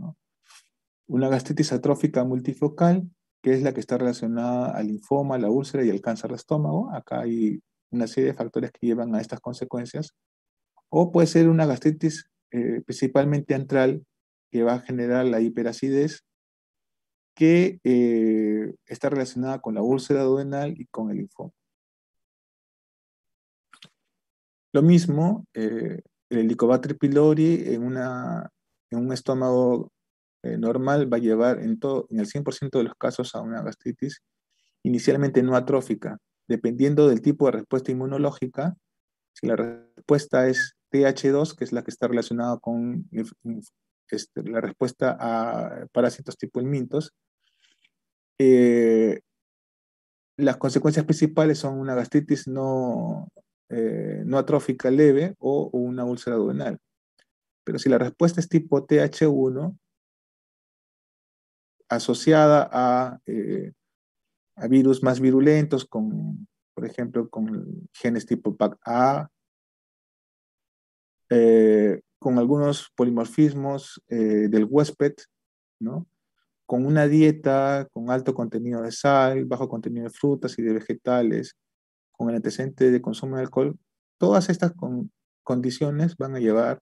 Una gastritis atrófica multifocal que es la que está relacionada al linfoma, la úlcera y el cáncer de estómago. Acá hay una serie de factores que llevan a estas consecuencias. O puede ser una gastritis eh, principalmente antral que va a generar la hiperacidez que eh, está relacionada con la úlcera duodenal y con el linfoma. Lo mismo, eh, el Helicobacter pylori en, una, en un estómago eh, normal va a llevar en, todo, en el 100% de los casos a una gastritis inicialmente no atrófica. Dependiendo del tipo de respuesta inmunológica, si la respuesta es TH2, que es la que está relacionada con este, la respuesta a parásitos tipo helmintos, eh, las consecuencias principales son una gastritis no, eh, no atrófica leve o, una úlcera duodenal. Pero si la respuesta es tipo TH1, asociada a, eh, a virus más virulentos, con, por ejemplo, con genes tipo PAC-A, eh, con algunos polimorfismos del huésped, ¿no? con una dieta con alto contenido de sal, bajo contenido de frutas y de vegetales, con el antecedente de consumo de alcohol, todas estas condiciones van a llevar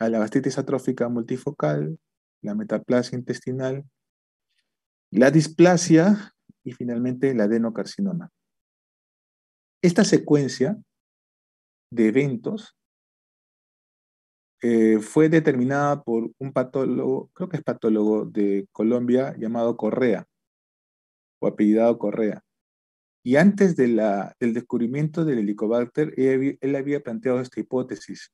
a la gastritis atrófica multifocal, la metaplasia intestinal, la displasia y finalmente el adenocarcinoma. Esta secuencia de eventos eh, fue determinada por un patólogo, creo que es patólogo de Colombia llamado Correa, o apellidado Correa. Y antes del descubrimiento del Helicobacter, él, había planteado esta hipótesis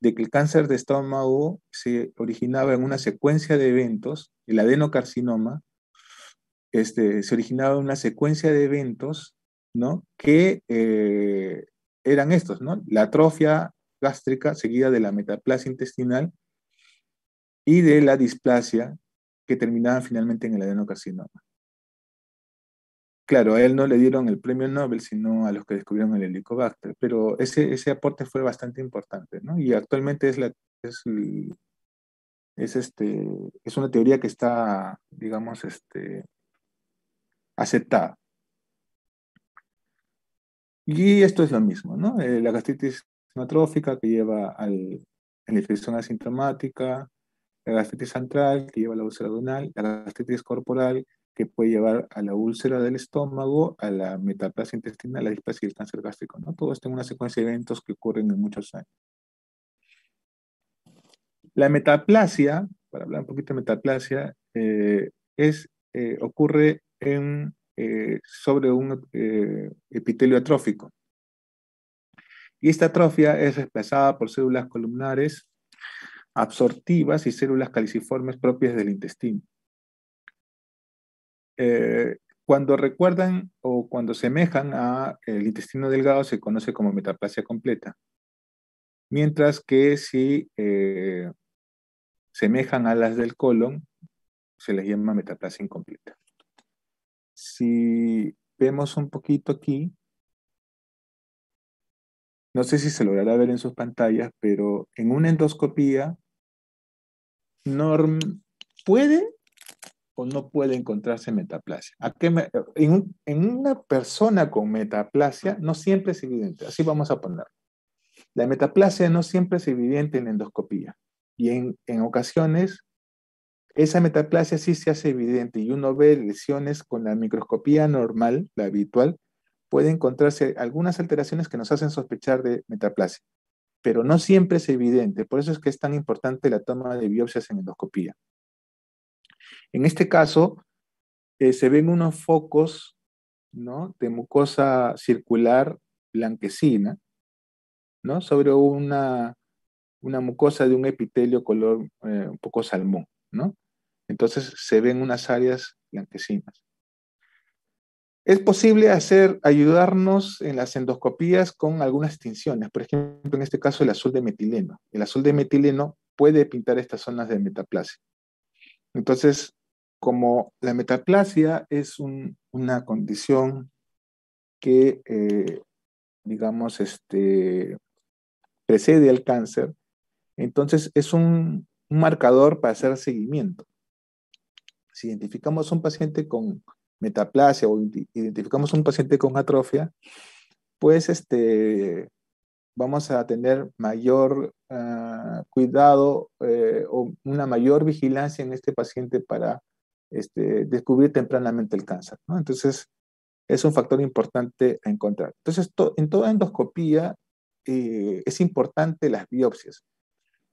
de que el cáncer de estómago se originaba en una secuencia de eventos, el adenocarcinoma, este, se originaba una secuencia de eventos. Que eh, eran estos. La atrofia gástrica seguida de la metaplasia intestinal y de la displasia que terminaba finalmente en el adenocarcinoma. Claro, a él no le dieron el premio Nobel, sino a los que descubrieron el Helicobacter, pero ese, ese aporte fue bastante importante, ¿no? Y actualmente es, es, es, este, es una teoría que está, digamos, este, aceptada. Y esto es lo mismo, ¿no? Eh, la gastritis atrófica que lleva a la infección asintomática, la gastritis central que lleva a la úlcera duodenal, la gastritis corporal que puede llevar a la úlcera del estómago, a la metaplasia intestinal, a la displasia y el cáncer gástrico. ¿no? Todo esto en una secuencia de eventos que ocurren en muchos años. La metaplasia, para hablar un poquito de metaplasia, eh, es, eh, ocurre en, eh, sobre un epitelio atrófico. Y esta atrofia es reemplazada por células columnares absortivas y células caliciformes propias del intestino. Eh, cuando recuerdan o cuando semejan al intestino delgado se conoce como metaplasia completa. Mientras que si eh, semejan a las del colon, se les llama metaplasia incompleta. Si vemos un poquito aquí, no sé si se logrará ver en sus pantallas, pero en una endoscopía norm puede o no puede encontrarse metaplasia. ¿A qué en, una persona con metaplasia no siempre es evidente, así vamos a ponerlo. La metaplasia no siempre es evidente en la endoscopía y en ocasiones esa metaplasia sí se hace evidente y uno ve lesiones con la microscopía normal, la habitual, puede encontrarse algunas alteraciones que nos hacen sospechar de metaplasia, pero no siempre es evidente. Por eso es que es tan importante la toma de biopsias en endoscopía. En este caso, eh, se ven unos focos ¿no? de mucosa circular blanquecina ¿no? sobre una, una mucosa de un epitelio color eh, un poco salmón. ¿no? Entonces se ven unas áreas blanquecinas. Es posible hacer, ayudarnos en las endoscopías con algunas tinciones. Por ejemplo, en este caso, el azul de metileno. El azul de metileno puede pintar estas zonas de metaplasia. Entonces, como la metaplasia es una condición que, eh, digamos, este, precede al cáncer, entonces es un, un marcador para hacer seguimiento. Si identificamos un paciente con metaplasia o identificamos un paciente con atrofia, pues este, vamos a tener mayor ah, cuidado eh, o una mayor vigilancia en este paciente para este, descubrir tempranamente el cáncer. Entonces, es un factor importante a encontrar. Entonces, en toda endoscopía eh, es importante las biopsias.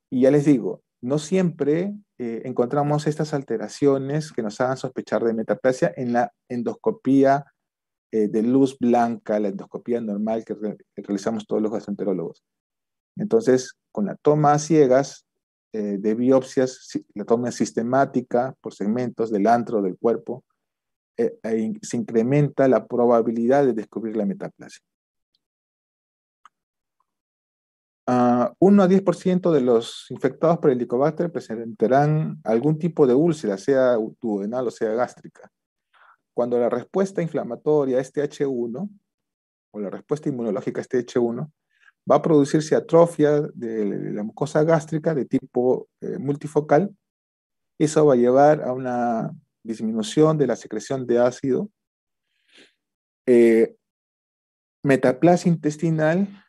Y ya les digo, no siempre eh, encontramos estas alteraciones que nos hagan sospechar de metaplasia en la endoscopía eh, de luz blanca, la endoscopía normal que, realizamos todos los gastroenterólogos. Entonces, con la toma a ciegas eh, de biopsias, la toma sistemática por segmentos del antro del cuerpo, se incrementa la probabilidad de descubrir la metaplasia. Uh, 1 a 10% de los infectados por el Helicobacter presentarán algún tipo de úlcera, sea duodenal o sea gástrica. Cuando la respuesta inflamatoria es TH1, o la respuesta inmunológica es TH1, va a producirse atrofia de la mucosa gástrica de tipo eh, multifocal. Eso va a llevar a una disminución de la secreción de ácido, eh, metaplasia intestinal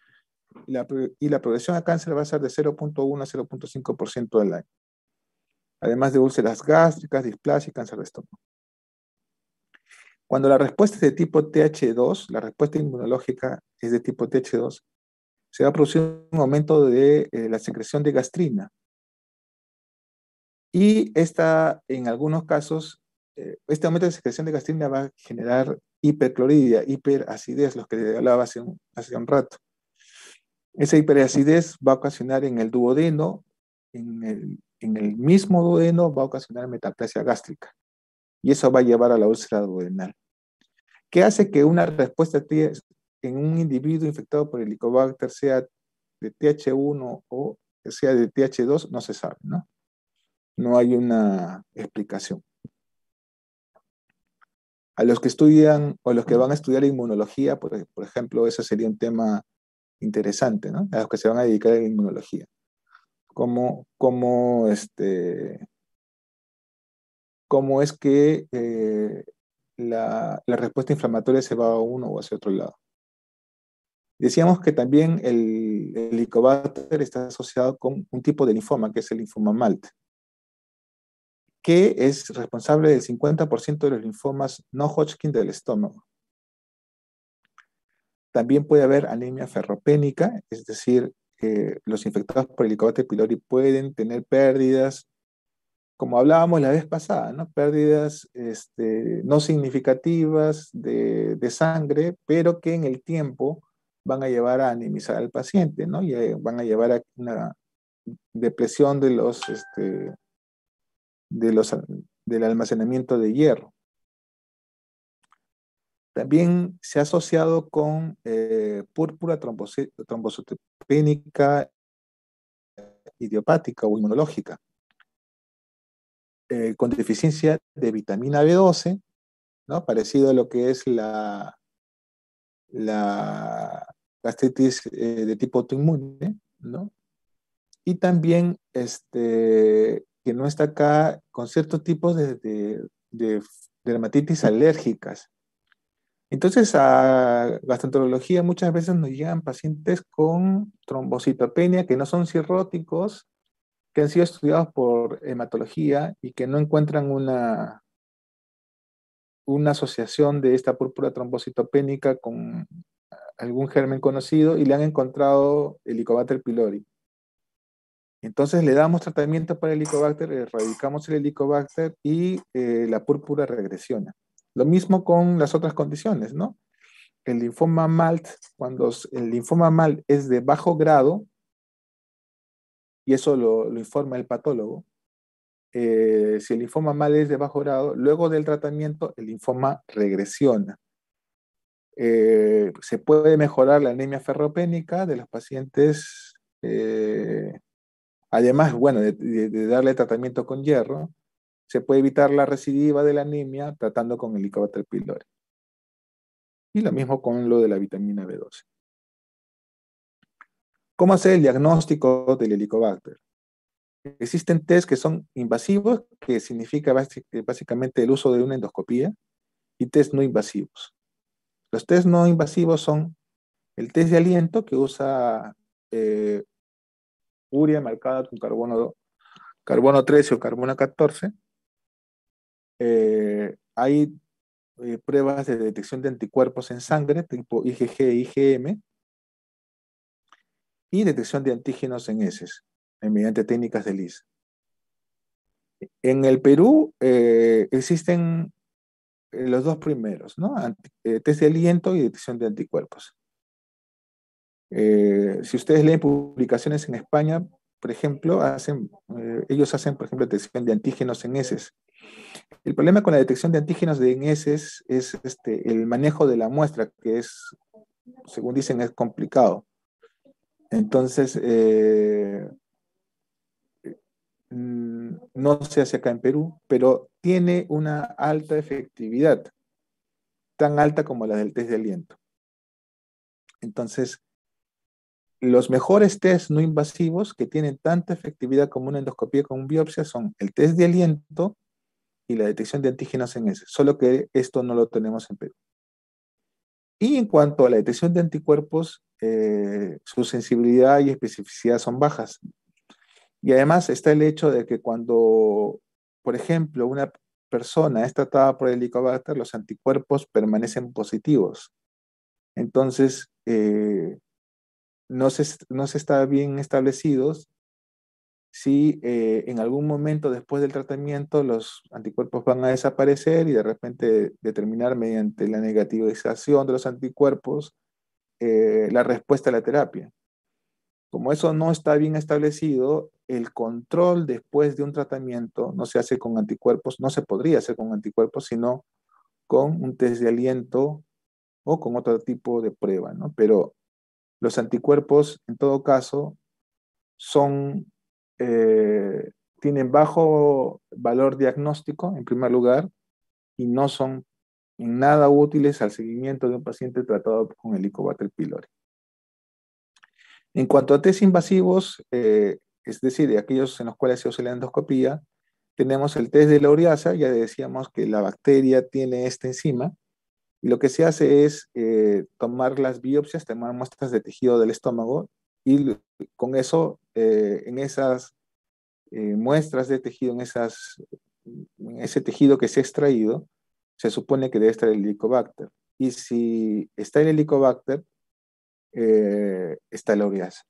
y la, progresión a cáncer va a ser de 0.1 a 0.5% al año. Además de úlceras gástricas, displasia y cáncer de estómago. Cuando la respuesta es de tipo TH2, la respuesta inmunológica es de tipo TH2, se va a producir un aumento de eh, la secreción de gastrina. Y esta, en algunos casos, eh, este aumento de secreción de gastrina va a generar hipercloridia, hiperacidez, los que hablaba hace un, hace un rato. Esa hiperacidez va a ocasionar en el duodeno, en el, en el mismo duodeno va a ocasionar metaplasia gástrica. Y eso va a llevar a la úlcera duodenal. ¿Qué hace que una respuesta en un individuo infectado por Helicobacter sea de TH1 o sea de TH2? No se sabe, ¿no? No hay una explicación. A los que estudian o los que van a estudiar inmunología, por, por ejemplo, ese sería un tema interesante, ¿no? A los que se van a dedicar a la inmunología. Cómo, cómo, este, cómo es que eh, la, respuesta inflamatoria se va a uno o hacia otro lado. Decíamos que también el, el está asociado con un tipo de linfoma, que es el linfoma MALT, que es responsable del 50% de los linfomas no Hodgkin del estómago. También puede haber anemia ferropénica, es decir, que los infectados por Helicobacter pylori pueden tener pérdidas, como hablábamos la vez pasada, ¿no? pérdidas este, no significativas de, sangre, pero que en el tiempo van a llevar a anemizar al paciente, ¿no? y eh, van a llevar a una depresión de los, este, de los, del almacenamiento de hierro. También se ha asociado con eh, púrpura trombocitopénica idiopática o inmunológica, eh, con deficiencia de vitamina B12, ¿no? parecido a lo que es la, la gastritis eh, de tipo autoinmune, ¿no? y también este, que no está acá con ciertos tipos de dermatitis alérgicas, entonces, a gastroenterología muchas veces nos llegan pacientes con trombocitopenia que no son cirróticos, que han sido estudiados por hematología y que no encuentran una, una asociación de esta púrpura trombocitopénica con algún germen conocido y le han encontrado Helicobacter pylori. Entonces le damos tratamiento para el Helicobacter, erradicamos el Helicobacter y eh, la púrpura regresiona. Lo mismo con las otras condiciones, ¿no? El linfoma MALT, cuando el linfoma MALT es de bajo grado, y eso lo, informa el patólogo, eh, si el linfoma MALT es de bajo grado, luego del tratamiento el linfoma regresiona. Eh, se puede mejorar la anemia ferropénica de los pacientes, eh, además, bueno, de, darle tratamiento con hierro, se puede evitar la recidiva de la anemia tratando con el Helicobacter pylori. Y lo mismo con lo de la vitamina B12. ¿Cómo hacer el diagnóstico del Helicobacter? Existen test que son invasivos, que significa básicamente el uso de una endoscopía, y test no invasivos. Los test no invasivos son el test de aliento, que usa eh, urea marcada con carbono, carbono 13 o carbono 14, eh, hay eh, pruebas de detección de anticuerpos en sangre, tipo IgG e IgM, y detección de antígenos en heces, mediante técnicas de LIS. En el Perú eh, existen los dos primeros, ¿no? test de aliento y detección de anticuerpos. si ustedes leen publicaciones en España, por ejemplo, hacen, ellos hacen, por ejemplo, detección de antígenos en heces el problema con la detección de antígenos de heces es este, el manejo de la muestra, que es, según dicen, es complicado. Entonces, eh, mm, no se hace acá en Perú, pero tiene una alta efectividad, tan alta como la del test de aliento. Entonces, los mejores test no invasivos que tienen tanta efectividad como una endoscopía con biopsia son el test de aliento y la detección de antígenos en ese, solo que esto no lo tenemos en Perú. Y en cuanto a la detección de anticuerpos, eh, su sensibilidad y especificidad son bajas. Y además está el hecho de que cuando, por ejemplo, una persona es tratada por el Helicobacter, los anticuerpos permanecen positivos. Entonces, eh, no, se, no se está bien establecidos si eh, en algún momento después del tratamiento los anticuerpos van a desaparecer y de repente determinar mediante la negativización de los anticuerpos eh, la respuesta a la terapia. Como eso no está bien establecido, el control después de un tratamiento no se hace con anticuerpos, no se podría hacer con anticuerpos, sino con un test de aliento o con otro tipo de prueba, ¿no? Pero los anticuerpos, en todo caso, son eh, tienen bajo valor diagnóstico, en primer lugar, y no son en nada útiles al seguimiento de un paciente tratado con Helicobacter pylori. En cuanto a test invasivos, eh, es decir, de aquellos en los cuales se usa la endoscopía, tenemos el test de la ureasa, ya decíamos que la bacteria tiene esta enzima, y lo que se hace es eh, tomar las biopsias, tomar muestras de tejido del estómago y con eso, eh, en esas eh, muestras de tejido, en, esas, ese tejido que se ha extraído, se supone que debe estar el helicobacter. Y si está el helicobacter, eh, está la ureasa.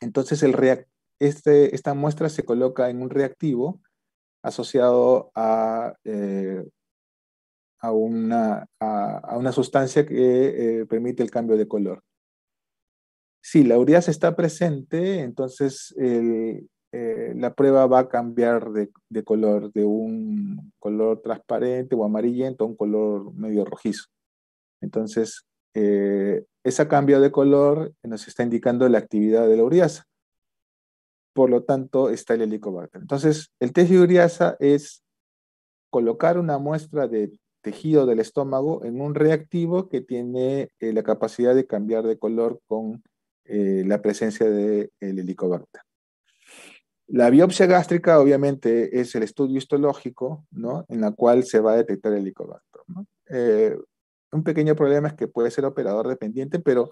Entonces, el este, esta muestra se coloca en un reactivo asociado a, a, una, a, una, sustancia que permite el cambio de color. Si la ureasa está presente, entonces eh, la prueba va a cambiar de, color, de un color transparente o amarillento a un color medio rojizo. Entonces, eh, ese cambio de color nos está indicando la actividad de la ureasa. Por lo tanto, está el helicobacter. Entonces, el test de ureasa es colocar una muestra de tejido del estómago en un reactivo que tiene eh, la capacidad de cambiar de color con eh, la presencia del helicobacter. La biopsia gástrica obviamente es el estudio histológico, ¿no? En la cual se va a detectar el helicobacter. Eh, un pequeño problema es que puede ser operador dependiente, pero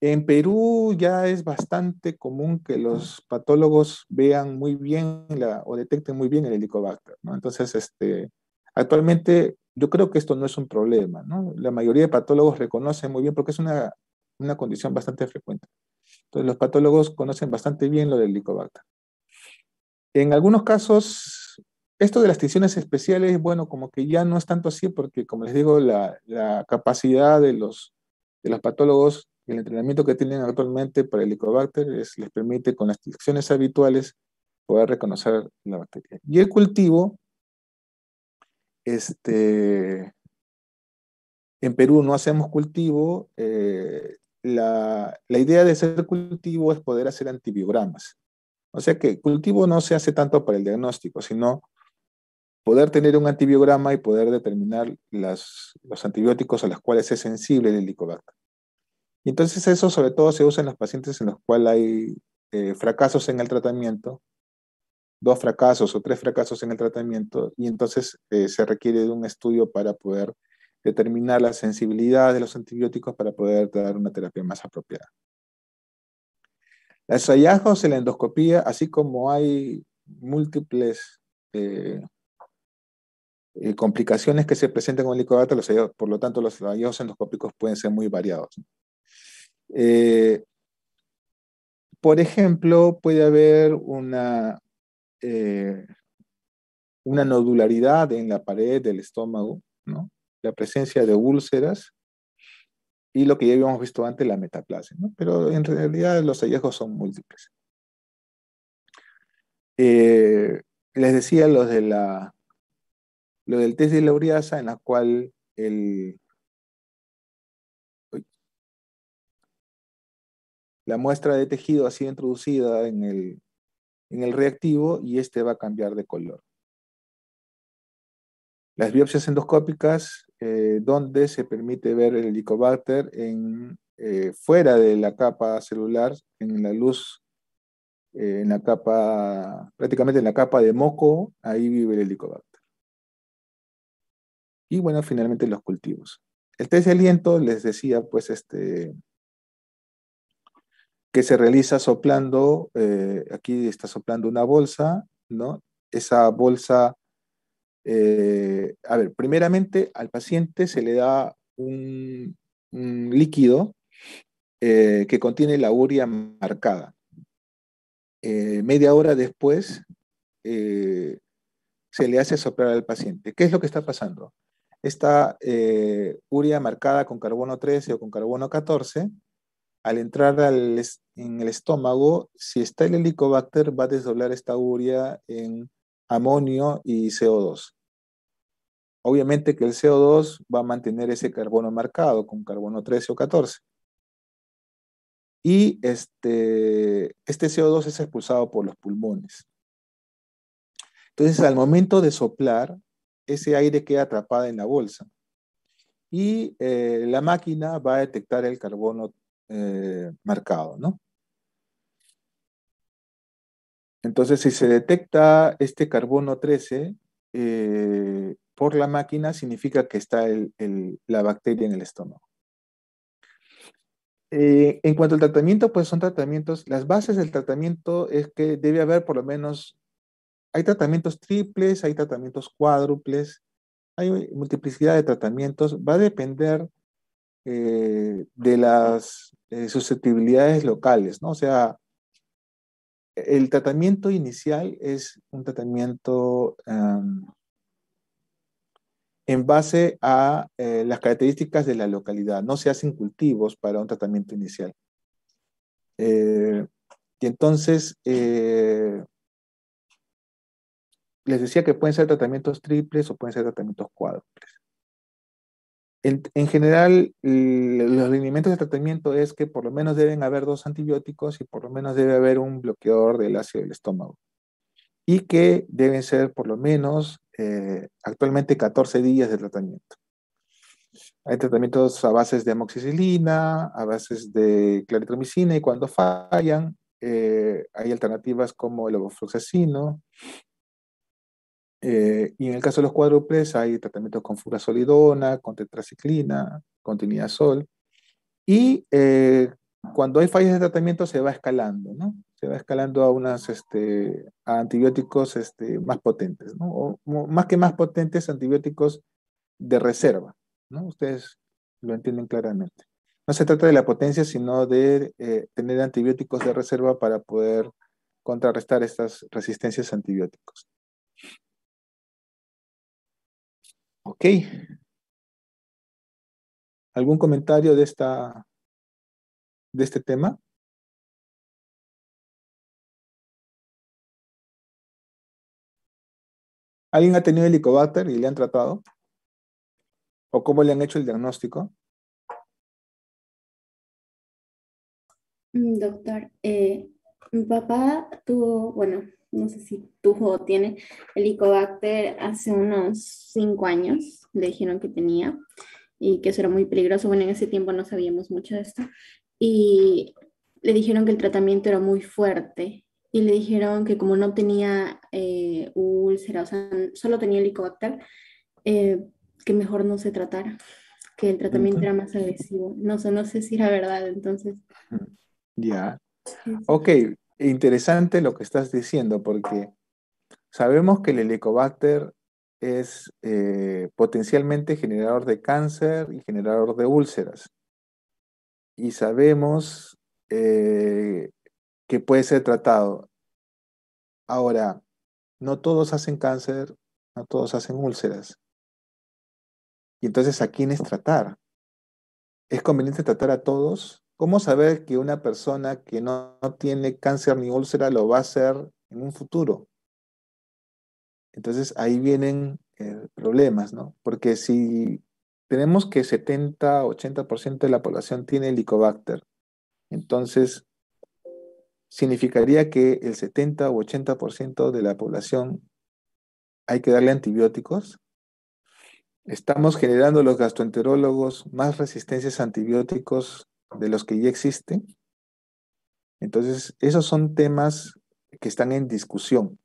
en Perú ya es bastante común que los patólogos vean muy bien o detecten muy bien el helicobacter, ¿no? Entonces, este, actualmente yo creo que esto no es un problema, ¿no? La mayoría de patólogos reconocen muy bien porque es una una condición bastante frecuente. Entonces, los patólogos conocen bastante bien lo del Helicobacter. En algunos casos, esto de las tensiones especiales, bueno, como que ya no es tanto así porque, como les digo, la, capacidad de los, de los patólogos, el entrenamiento que tienen actualmente para el Helicobacter les permite con las tensiones habituales poder reconocer la bacteria. Y el cultivo, este, en Perú no hacemos cultivo, eh, la, idea de hacer cultivo es poder hacer antibiogramas. O sea que cultivo no se hace tanto para el diagnóstico, sino poder tener un antibiograma y poder determinar los antibióticos a los cuales es sensible el helicobacter. Y entonces eso sobre todo se usa en los pacientes en los cuales hay eh, fracasos en el tratamiento, dos fracasos o tres fracasos en el tratamiento, y entonces eh, se requiere de un estudio para poder determinar la sensibilidad de los antibióticos para poder dar una terapia más apropiada. Los hallazgos en la endoscopía, así como hay múltiples eh, eh, complicaciones que se presentan con el helicobacter, por lo tanto los hallazgos endoscópicos pueden ser muy variados. Eh, por ejemplo, puede haber una, una nodularidad en la pared del estómago, ¿no? La presencia de úlceras y lo que ya habíamos visto antes, la metaplasia. Pero en realidad los hallazgos son múltiples. Eh, les decía lo, de la, lo del test de la ureasa, en la cual el, la muestra de tejido ha sido introducida en el, en el reactivo y este va a cambiar de color. Las biopsias endoscópicas, eh, donde se permite ver el helicobacter en, eh, fuera de la capa celular, en la luz, eh, en la capa, prácticamente en la capa de moco, ahí vive el helicobacter. Y bueno, finalmente los cultivos. El test de aliento, les decía, pues este, que se realiza soplando, aquí está soplando una bolsa, ¿no? Esa bolsa eh, a ver, primeramente al paciente se le da un, líquido eh, que contiene la urea marcada. Eh, media hora después se le hace soplar al paciente. ¿Qué es lo que está pasando? Esta urea marcada con carbono 13 o con carbono 14, al entrar en el estómago, si está el helicobacter, va a desdoblar esta urea en amonio y CO2. Obviamente que el CO2 va a mantener ese carbono marcado con carbono 13 o 14. Y este, este CO2 es expulsado por los pulmones. Entonces, al momento de soplar, ese aire queda atrapado en la bolsa. Y eh, la máquina va a detectar el carbono eh, marcado, ¿no? Entonces, si se detecta este carbono 13, eh, por la máquina significa que está la bacteria en el estómago. Eh, en cuanto al tratamiento, pues son tratamientos, las bases del tratamiento es que debe haber por lo menos, hay tratamientos triples, hay tratamientos cuádruples, hay multiplicidad de tratamientos, va a depender eh, de las susceptibilidades locales, ¿no? O sea, el tratamiento inicial es un tratamiento en base a eh, las características de la localidad. No se hacen cultivos para un tratamiento inicial. Eh, y entonces, eh, les decía que pueden ser tratamientos triples o pueden ser tratamientos cuádruples. En, en, general, los lineamientos de tratamiento es que por lo menos deben haber dos antibióticos y por lo menos debe haber un bloqueador del ácido del estómago. Y que deben ser por lo menos eh, actualmente 14 días de tratamiento. Hay tratamientos a bases de amoxicilina, a bases de claritromicina y cuando fallan eh, hay alternativas como el levofloxacino. Eh, y en el caso de los cuádruples hay tratamientos con furasolidona, con tetraciclina, con tinidazol. Y cuando hay fallas de tratamiento se va escalando, ¿no? se va escalando a unas este, antibióticos este, más potentes, ¿no? O, más que más potentes, antibióticos de reserva, ¿no? Ustedes lo entienden claramente. No se trata de la potencia, sino de eh, tener antibióticos de reserva para poder contrarrestar estas resistencias antibióticos. Ok. ¿Algún comentario de, esta, de este tema? ¿Alguien ha tenido helicobacter y le han tratado? ¿O cómo le han hecho el diagnóstico? Mm, doctor, eh, mi papá tuvo, bueno, no sé si tuvo o tiene helicobacter hace unos cinco años. Le dijeron que tenía y que eso era muy peligroso. Bueno, en ese tiempo no sabíamos mucho de esto. Y le dijeron que el tratamiento era muy fuerte y le dijeron que como no tenía eh, úlcera, o sea, solo tenía helicobacter, eh, que mejor no se tratara, que el tratamiento era más agresivo. No sé, no sé si era verdad, entonces. Ya. Ok, interesante lo que estás diciendo, porque sabemos que el helicobacter es eh, potencialmente generador de cáncer y generador de úlceras. Y sabemos eh, que puede ser tratado. Ahora, no todos hacen cáncer, no todos hacen úlceras. Y entonces, ¿a quiénes tratar? ¿Es conveniente tratar a todos? ¿Cómo saber que una persona que no, tiene cáncer ni úlcera lo va a hacer en un futuro? Entonces ahí vienen eh, problemas, ¿no? Porque si tenemos que 70, 80% de la población tiene helicobacter, entonces significaría que el 70 o 80% de la población hay que darle antibióticos. Estamos generando los gastroenterólogos más resistencias a antibióticos de los que ya existen. Entonces, esos son temas que están en discusión.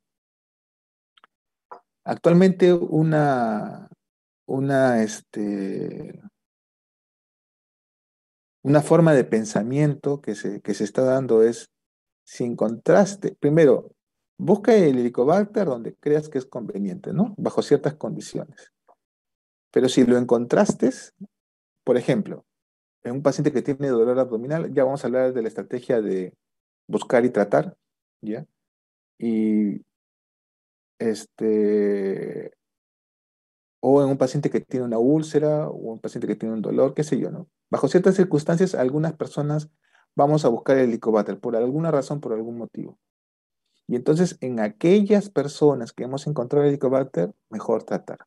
Actualmente una, una, este, una forma de pensamiento que se, que se está dando es, sin contraste, primero, busca el helicobacter donde creas que es conveniente, ¿no? Bajo ciertas condiciones. Pero si lo encontraste, por ejemplo, en un paciente que tiene dolor abdominal, ya vamos a hablar de la estrategia de buscar y tratar, ¿ya? Y este, o en un paciente que tiene una úlcera, o un paciente que tiene un dolor, qué sé yo, ¿no? Bajo ciertas circunstancias, algunas personas vamos a buscar el helicobacter por alguna razón, por algún motivo. Y entonces, en aquellas personas que hemos encontrado el helicobacter, mejor tratar.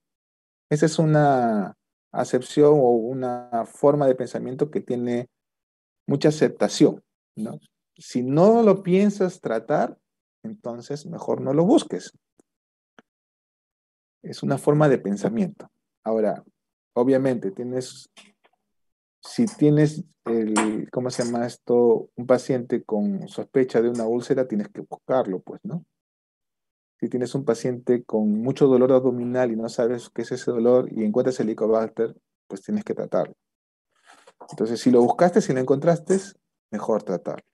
Esa es una acepción o una forma de pensamiento que tiene mucha aceptación, ¿no? Si no lo piensas tratar, entonces mejor no lo busques. Es una forma de pensamiento. Ahora, obviamente, tienes, si tienes el, ¿cómo se llama esto? Un paciente con sospecha de una úlcera, tienes que buscarlo, pues, ¿no? Si tienes un paciente con mucho dolor abdominal y no sabes qué es ese dolor y encuentras el Helicobacter, pues tienes que tratarlo. Entonces, si lo buscaste, si lo encontraste, mejor tratarlo.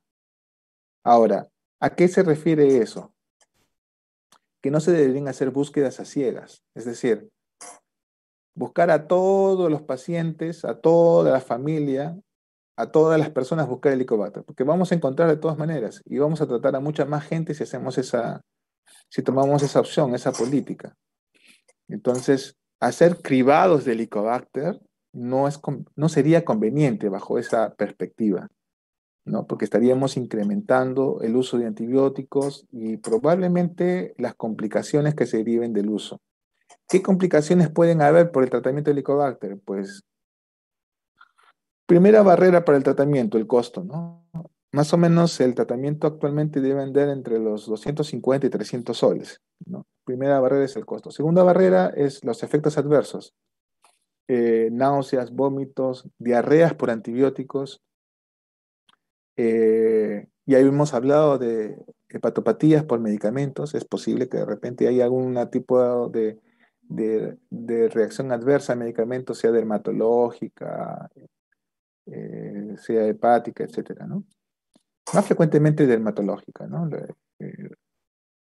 Ahora, ¿a qué se refiere eso? Que no se deberían hacer búsquedas a ciegas. Es decir, buscar a todos los pacientes, a toda la familia, a todas las personas buscar el Helicobacter, porque vamos a encontrar de todas maneras y vamos a tratar a mucha más gente si hacemos esa, si tomamos esa opción, esa política. Entonces, hacer cribados de Helicobacter no, es, no sería conveniente bajo esa perspectiva. ¿no? porque estaríamos incrementando el uso de antibióticos y probablemente las complicaciones que se deriven del uso. ¿Qué complicaciones pueden haber por el tratamiento de Helicobacter? Pues, primera barrera para el tratamiento, el costo. ¿no? Más o menos el tratamiento actualmente debe vender entre los 250 y 300 soles. Primera barrera es el costo. Segunda barrera es los efectos adversos. Eh, náuseas, vómitos, diarreas por antibióticos, eh, y hemos hablado de hepatopatías por medicamentos. Es posible que de repente haya algún tipo de, reacción adversa a medicamentos, sea dermatológica, eh, sea hepática, etcétera, ¿no? Más frecuentemente dermatológica, ¿no? Eh,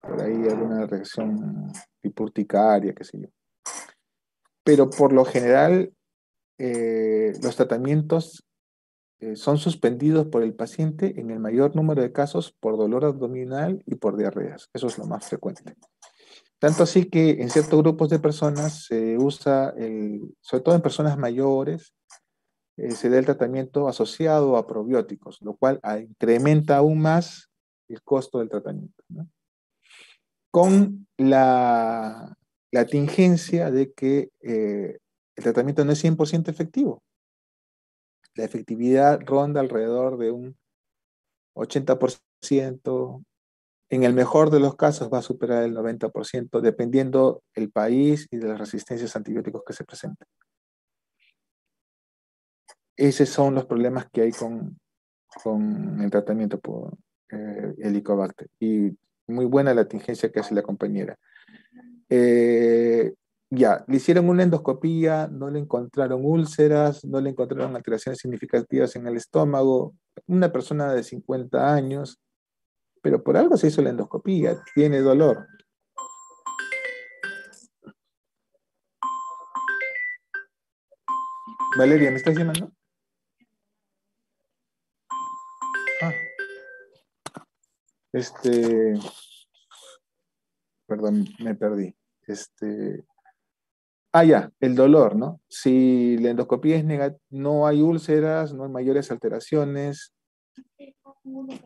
por ahí alguna reacción hipurticaria, qué sé yo. Pero por lo general, los tratamientos eh, son suspendidos por el paciente en el mayor número de casos por dolor abdominal y por diarreas. Eso es lo más frecuente. Tanto así que en ciertos grupos de personas se usa, el, sobre todo en personas mayores, eh, se da el tratamiento asociado a probióticos, lo cual incrementa aún más el costo del tratamiento. Con la, la, tingencia de que eh, el tratamiento no es 100% efectivo. La efectividad ronda alrededor de un 80%. En el mejor de los casos va a superar el 90%, dependiendo el país y de las resistencias antibióticos que se presenten. Esos son los problemas que hay con, el tratamiento por eh, Helicobacter. Y muy buena la tingencia que hace la compañera. Eh, ya, le hicieron una endoscopía, no le encontraron úlceras, no le encontraron alteraciones significativas en el estómago, una persona de 50 años, pero por algo se hizo la endoscopía, tiene dolor. Valeria, ¿me estás llamando? Este, perdón, me perdí. Este, Ah, ya, el dolor, ¿no? Si la endoscopía es negativa, no hay úlceras, no hay mayores alteraciones,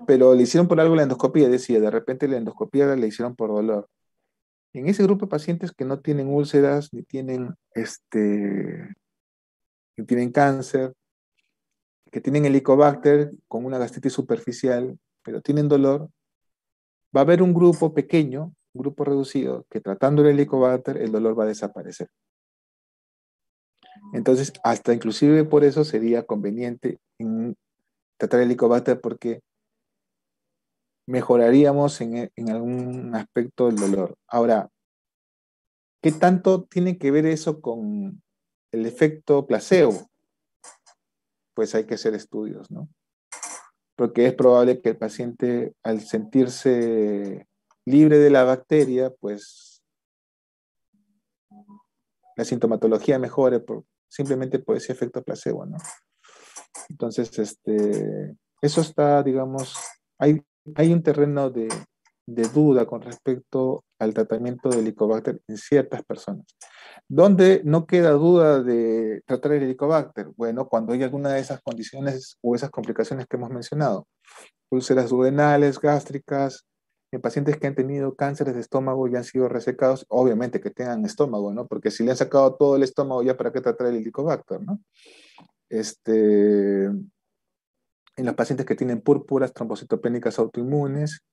pero le hicieron por algo la endoscopía, decía, de repente la endoscopía le hicieron por dolor. En ese grupo de pacientes que no tienen úlceras, ni tienen, este, ni tienen cáncer, que tienen helicobacter con una gastritis superficial, pero tienen dolor, va a haber un grupo pequeño, un grupo reducido, que tratando el helicobacter el dolor va a desaparecer. Entonces, hasta inclusive por eso sería conveniente tratar el helicobacter porque mejoraríamos en, en, algún aspecto el dolor. Ahora, ¿qué tanto tiene que ver eso con el efecto placebo? Pues hay que hacer estudios, ¿no? Porque es probable que el paciente, al sentirse libre de la bacteria, pues la sintomatología mejore por, simplemente por ese efecto placebo, ¿no? Entonces, este, eso está, digamos, hay hay un terreno de, duda con respecto al tratamiento del Helicobacter en ciertas personas. ¿Dónde no queda duda de tratar el Helicobacter? Bueno, cuando hay alguna de esas condiciones o esas complicaciones que hemos mencionado. Úlceras duodenales, gástricas, en pacientes que han tenido cánceres de estómago y han sido resecados, obviamente que tengan estómago, ¿no? Porque si le han sacado todo el estómago, ya para qué tratar el Helicobacter, ¿no? Este, en los pacientes que tienen púrpuras trombocitopénicas autoinmunes.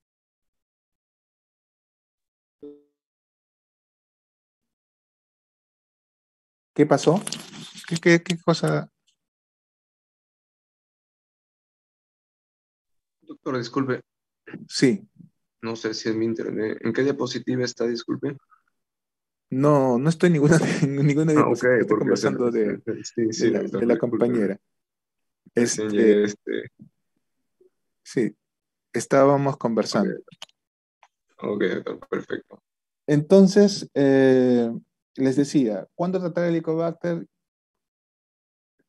¿Qué pasó? ¿Qué, cosa? Doctor, disculpe. Sí. No sé si es mi internet. ¿En qué diapositiva está, disculpe? No, no estoy en ninguna, en ninguna ah, diapositiva. estoy conversando de, la compañera. Este, este, sí, estábamos conversando. Ok, perfecto. Entonces, eh, les decía, ¿cuándo tratar el Helicobacter?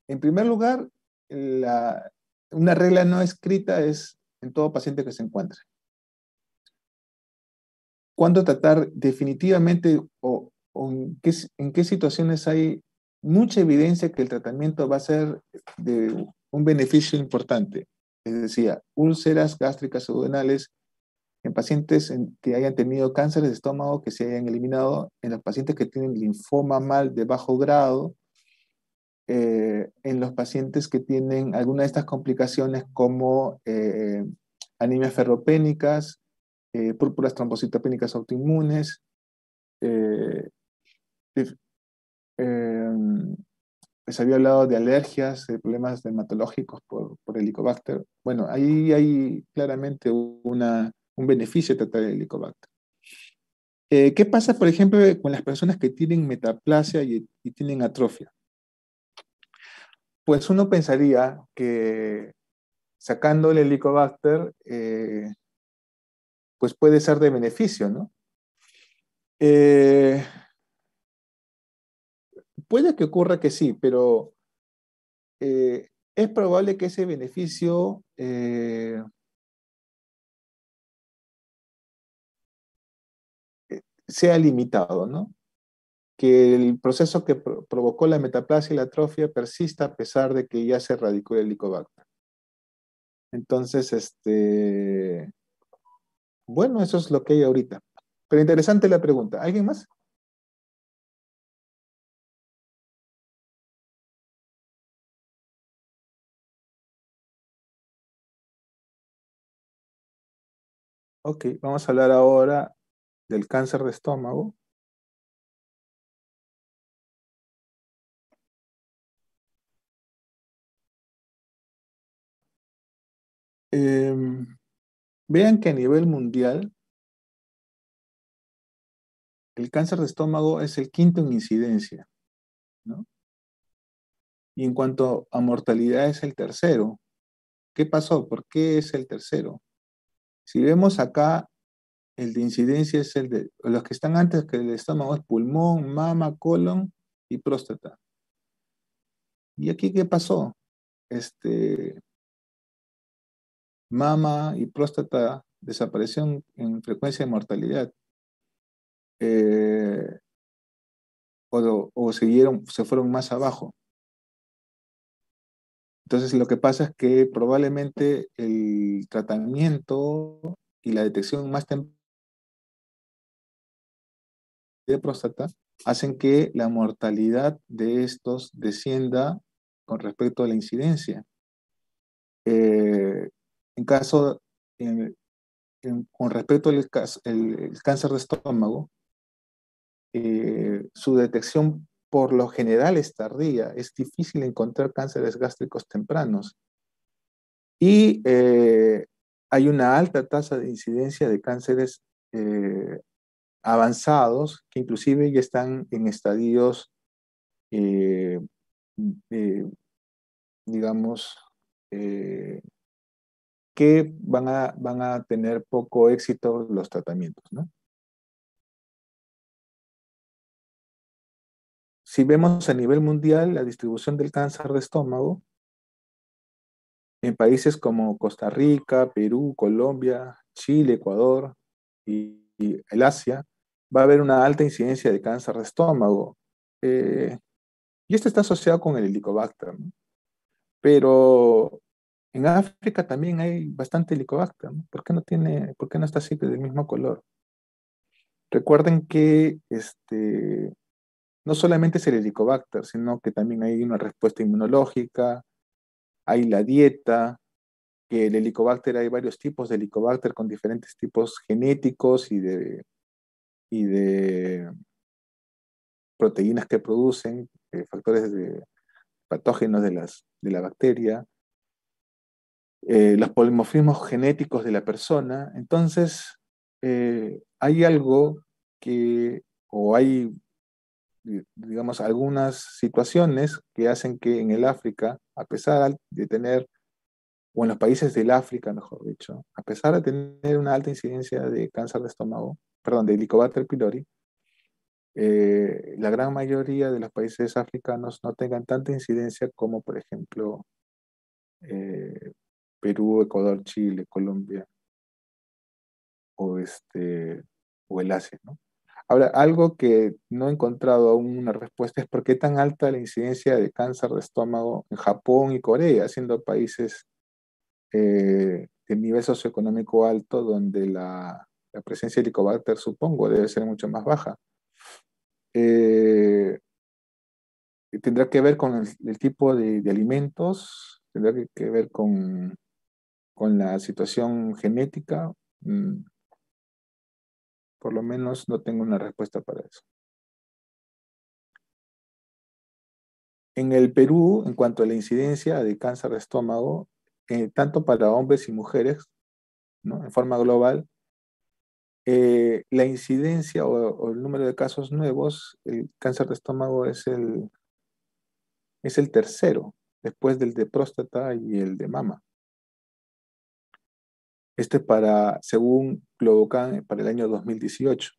En primer lugar, una regla no escrita es en todo paciente que se encuentre. ¿Cuándo tratar definitivamente o, en, qué, situaciones hay mucha evidencia que el tratamiento va a ser de un beneficio importante. Es decir, úlceras gástricas duodenales en pacientes que hayan tenido cáncer de estómago que se hayan eliminado, en los pacientes que tienen linfoma mal de bajo grado, eh, en los pacientes que tienen alguna de estas complicaciones como eh, anemias ferropénicas, eh, púrpuras trombocitopénicas autoinmunes, se había hablado de alergias, de problemas dermatológicos por, por Helicobacter. Bueno, ahí hay claramente una, un beneficio tratar el Helicobacter. Eh, ¿Qué pasa, por ejemplo, con las personas que tienen metaplasia y, tienen atrofia? Pues uno pensaría que sacando el Helicobacter, eh, pues puede ser de beneficio, ¿no? Eh, Puede que ocurra que sí, pero es probable que ese beneficio sea limitado, ¿no? Que el proceso que provocó la metaplasia y la atrofia persista a pesar de que ya se erradicó el helicobacter. Entonces, este, bueno, eso es lo que hay ahorita. Pero interesante la pregunta. ¿Alguien más? Ok, vamos a hablar ahora del cáncer de estómago. Em, vean que a nivel mundial, el cáncer de estómago es el quinto en incidencia, ¿no? Y en cuanto a mortalidad es el tercero. ¿Qué pasó? ¿Por qué es el tercero? Si vemos acá, el de incidencia es el de los que están antes que el estómago es pulmón, mama, colon y próstata. ¿Y aquí qué pasó? Este, mama y próstata desaparecieron en frecuencia de mortalidad. Eh, o, o siguieron, se fueron más abajo. Entonces, lo que pasa es que probablemente el tratamiento y la detección más temprana de próstata hacen que la mortalidad de estos descienda con respecto a la incidencia. Eh, en caso con respecto al cáncer de estómago, eh, su detección por lo general es tardía. Es difícil encontrar cánceres gástricos tempranos. Y eh, hay una alta tasa de incidencia de cánceres avanzados que inclusive ya están en estadios, digamos, que van a, van a tener poco éxito los tratamientos. Si vemos a nivel mundial la distribución del cáncer de estómago, en países como Costa Rica, Perú, Colombia, Chile, Ecuador y, el Asia, va a haber una alta incidencia de cáncer de estómago. Eh, y esto está asociado con el helicobacter. Pero en África también hay bastante helicobacter. ¿Por qué no tiene, por qué no está así del mismo color? Recuerden que este, no solamente es el helicobacter, sino que también hay una respuesta inmunológica, hay la dieta, que el helicobacter hay varios tipos de helicobacter con diferentes tipos genéticos y de, y de proteínas que producen, eh, factores de, patógenos de, las, de la bacteria. Eh, los polimorfismos genéticos de la persona. Entonces, eh, hay algo que, o hay, digamos, algunas situaciones que hacen que en el África, a pesar de tener, o en los países del África, mejor dicho, a pesar de tener una alta incidencia de cáncer de estómago, perdón, de Helicobacter pylori, eh, la gran mayoría de los países africanos no tengan tanta incidencia como, por ejemplo, Perú, Ecuador, Chile, Colombia o, este, o el Asia. ¿no? Ahora, algo que no he encontrado aún una respuesta es por qué tan alta la incidencia de cáncer de estómago en Japón y Corea, siendo países eh, de nivel socioeconómico alto donde la, presencia de Helicobacter, supongo, debe ser mucho más baja. Eh, tendrá que ver con el, tipo de, alimentos, tendrá que ver con con la situación genética, mm, por lo menos no tengo una respuesta para eso. En el Perú, en cuanto a la incidencia de cáncer de estómago, eh, tanto para hombres y mujeres, en forma global, eh, la incidencia o, el número de casos nuevos, el cáncer de estómago es el, es el tercero, después del de próstata y el de mama. Este para, según Globocan, para el año 2018.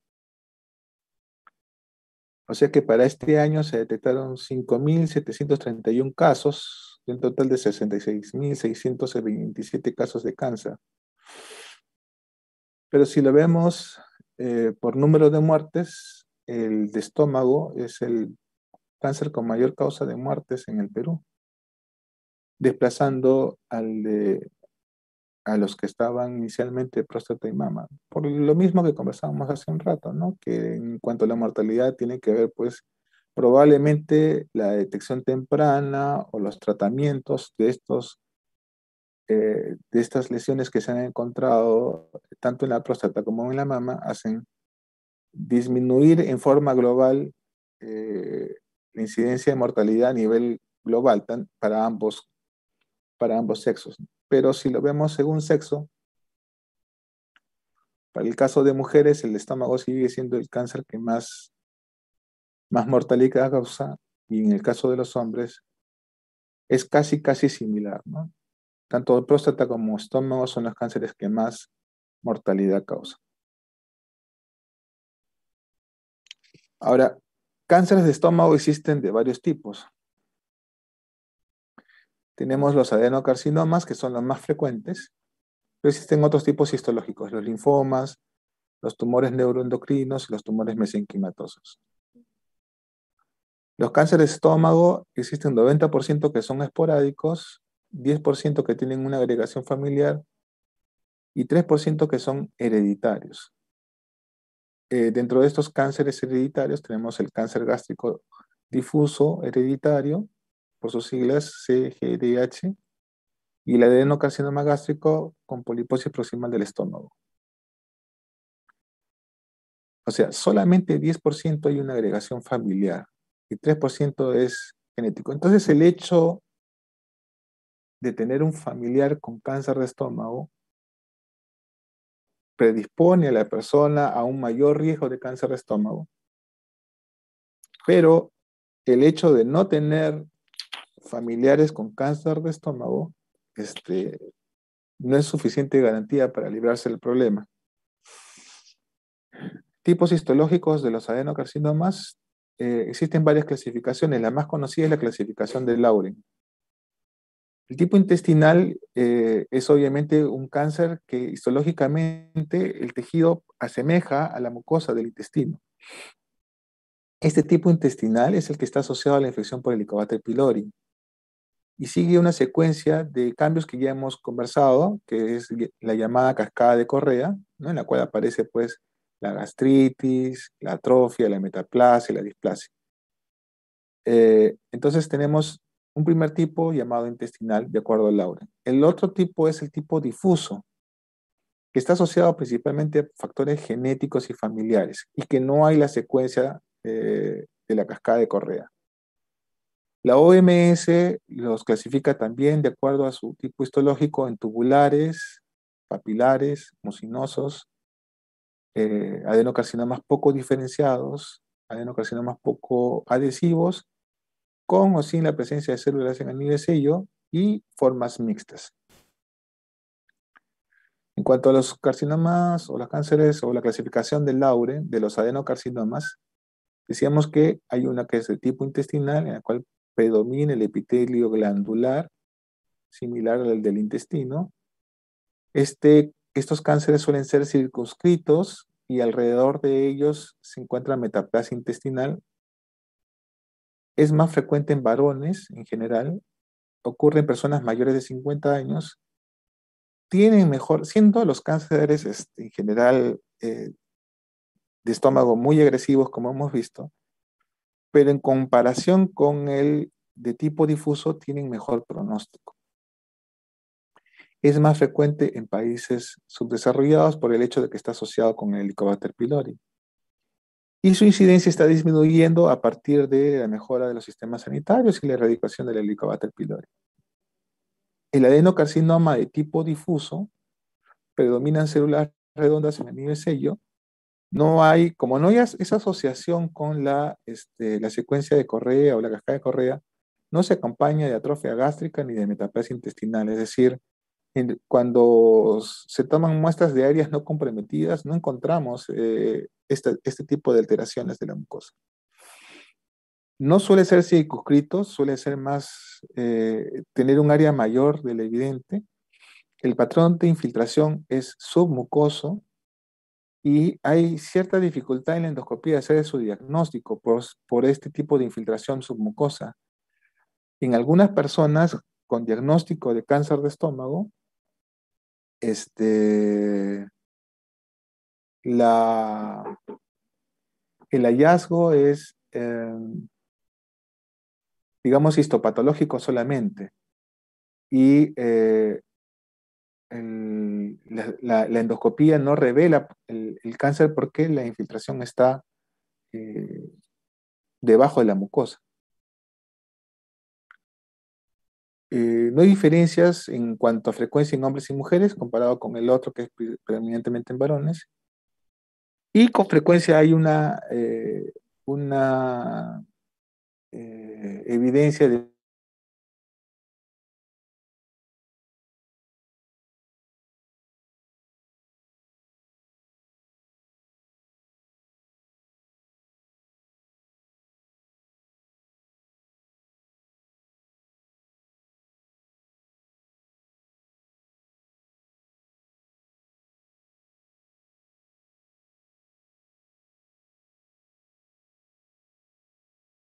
O sea que para este año se detectaron 5.731 casos, de un total de 66.627 casos de cáncer. Pero si lo vemos eh, por número de muertes, el de estómago es el cáncer con mayor causa de muertes en el Perú, desplazando al de a los que estaban inicialmente próstata y mama. Por lo mismo que conversábamos hace un rato, ¿no? Que en cuanto a la mortalidad tiene que ver, pues, probablemente la detección temprana o los tratamientos de estos eh, de estas lesiones que se han encontrado tanto en la próstata como en la mama hacen disminuir en forma global eh, la incidencia de mortalidad a nivel global para ambos para ambos sexos pero si lo vemos según sexo, para el caso de mujeres, el estómago sigue siendo el cáncer que más, más mortalidad causa, y en el caso de los hombres, es casi, casi similar. ¿no? Tanto próstata como estómago son los cánceres que más mortalidad causan. Ahora, cánceres de estómago existen de varios tipos. Tenemos los adenocarcinomas, que son los más frecuentes, pero existen otros tipos histológicos, los linfomas, los tumores neuroendocrinos y los tumores mesenquimatosos. Los cánceres de estómago existen 90% que son esporádicos, 10% que tienen una agregación familiar y 3% que son hereditarios. Eh, dentro de estos cánceres hereditarios tenemos el cáncer gástrico difuso hereditario, por sus siglas CGDH, y el adenocarcinoma gástrico con poliposis proximal del estómago. O sea, solamente 10% hay una agregación familiar y 3% es genético. Entonces el hecho de tener un familiar con cáncer de estómago predispone a la persona a un mayor riesgo de cáncer de estómago, pero el hecho de no tener familiares con cáncer de estómago este, no es suficiente garantía para librarse del problema. Tipos histológicos de los adenocarcinomas, eh, existen varias clasificaciones. La más conocida es la clasificación de Lauren. El tipo intestinal eh, es obviamente un cáncer que histológicamente el tejido asemeja a la mucosa del intestino. Este tipo intestinal es el que está asociado a la infección por Helicobacter pylori y sigue una secuencia de cambios que ya hemos conversado, que es la llamada cascada de Correa, en la cual aparece pues la gastritis, la atrofia, la metaplasia, la displasia. Eh, entonces tenemos un primer tipo llamado intestinal, de acuerdo a Laura. El otro tipo es el tipo difuso, que está asociado principalmente a factores genéticos y familiares, y que no hay la secuencia eh, de la cascada de Correa. La OMS los clasifica también de acuerdo a su tipo histológico en tubulares, papilares, mucinosos, eh, adenocarcinomas poco diferenciados, adenocarcinomas poco adhesivos, con o sin la presencia de células en el nivel sello y formas mixtas. En cuanto a los carcinomas o los cánceres o la clasificación del Laure de los adenocarcinomas, decíamos que hay una que es de tipo intestinal, en la cual predomina el epitelio glandular, similar al del intestino. Este, estos cánceres suelen ser circunscritos y alrededor de ellos se encuentra metaplasia intestinal. Es más frecuente en varones en general, ocurre en personas mayores de 50 años. Tienen mejor, siendo los cánceres este, en general eh, de estómago muy agresivos, como hemos visto, pero en comparación con el de tipo difuso tienen mejor pronóstico. Es más frecuente en países subdesarrollados por el hecho de que está asociado con el Helicobacter pylori. Y su incidencia está disminuyendo a partir de la mejora de los sistemas sanitarios y la erradicación del Helicobacter pylori. El adenocarcinoma de tipo difuso predominan células redondas en el nivel sello no hay, como no hay esa asociación con la, este, la secuencia de Correa o la cascada de Correa, no se acompaña de atrofia gástrica ni de metaplasia intestinal. Es decir, cuando se toman muestras de áreas no comprometidas, no encontramos eh, este, este, tipo de alteraciones de la mucosa. No suele ser circunscrito, suele ser más, eh, tener un área mayor del evidente. El patrón de infiltración es submucoso, y hay cierta dificultad en la endoscopía de hacer su diagnóstico por, este tipo de infiltración submucosa. En algunas personas con diagnóstico de cáncer de estómago, este, la, el hallazgo es, em, digamos, histopatológico solamente. Y eh, la, endoscopía no revela el, cáncer porque la infiltración está eh, debajo de la mucosa. Eh, no hay diferencias en cuanto a frecuencia en hombres y mujeres comparado con el otro que es predominantemente en varones. Y con frecuencia hay una, eh, una evidencia de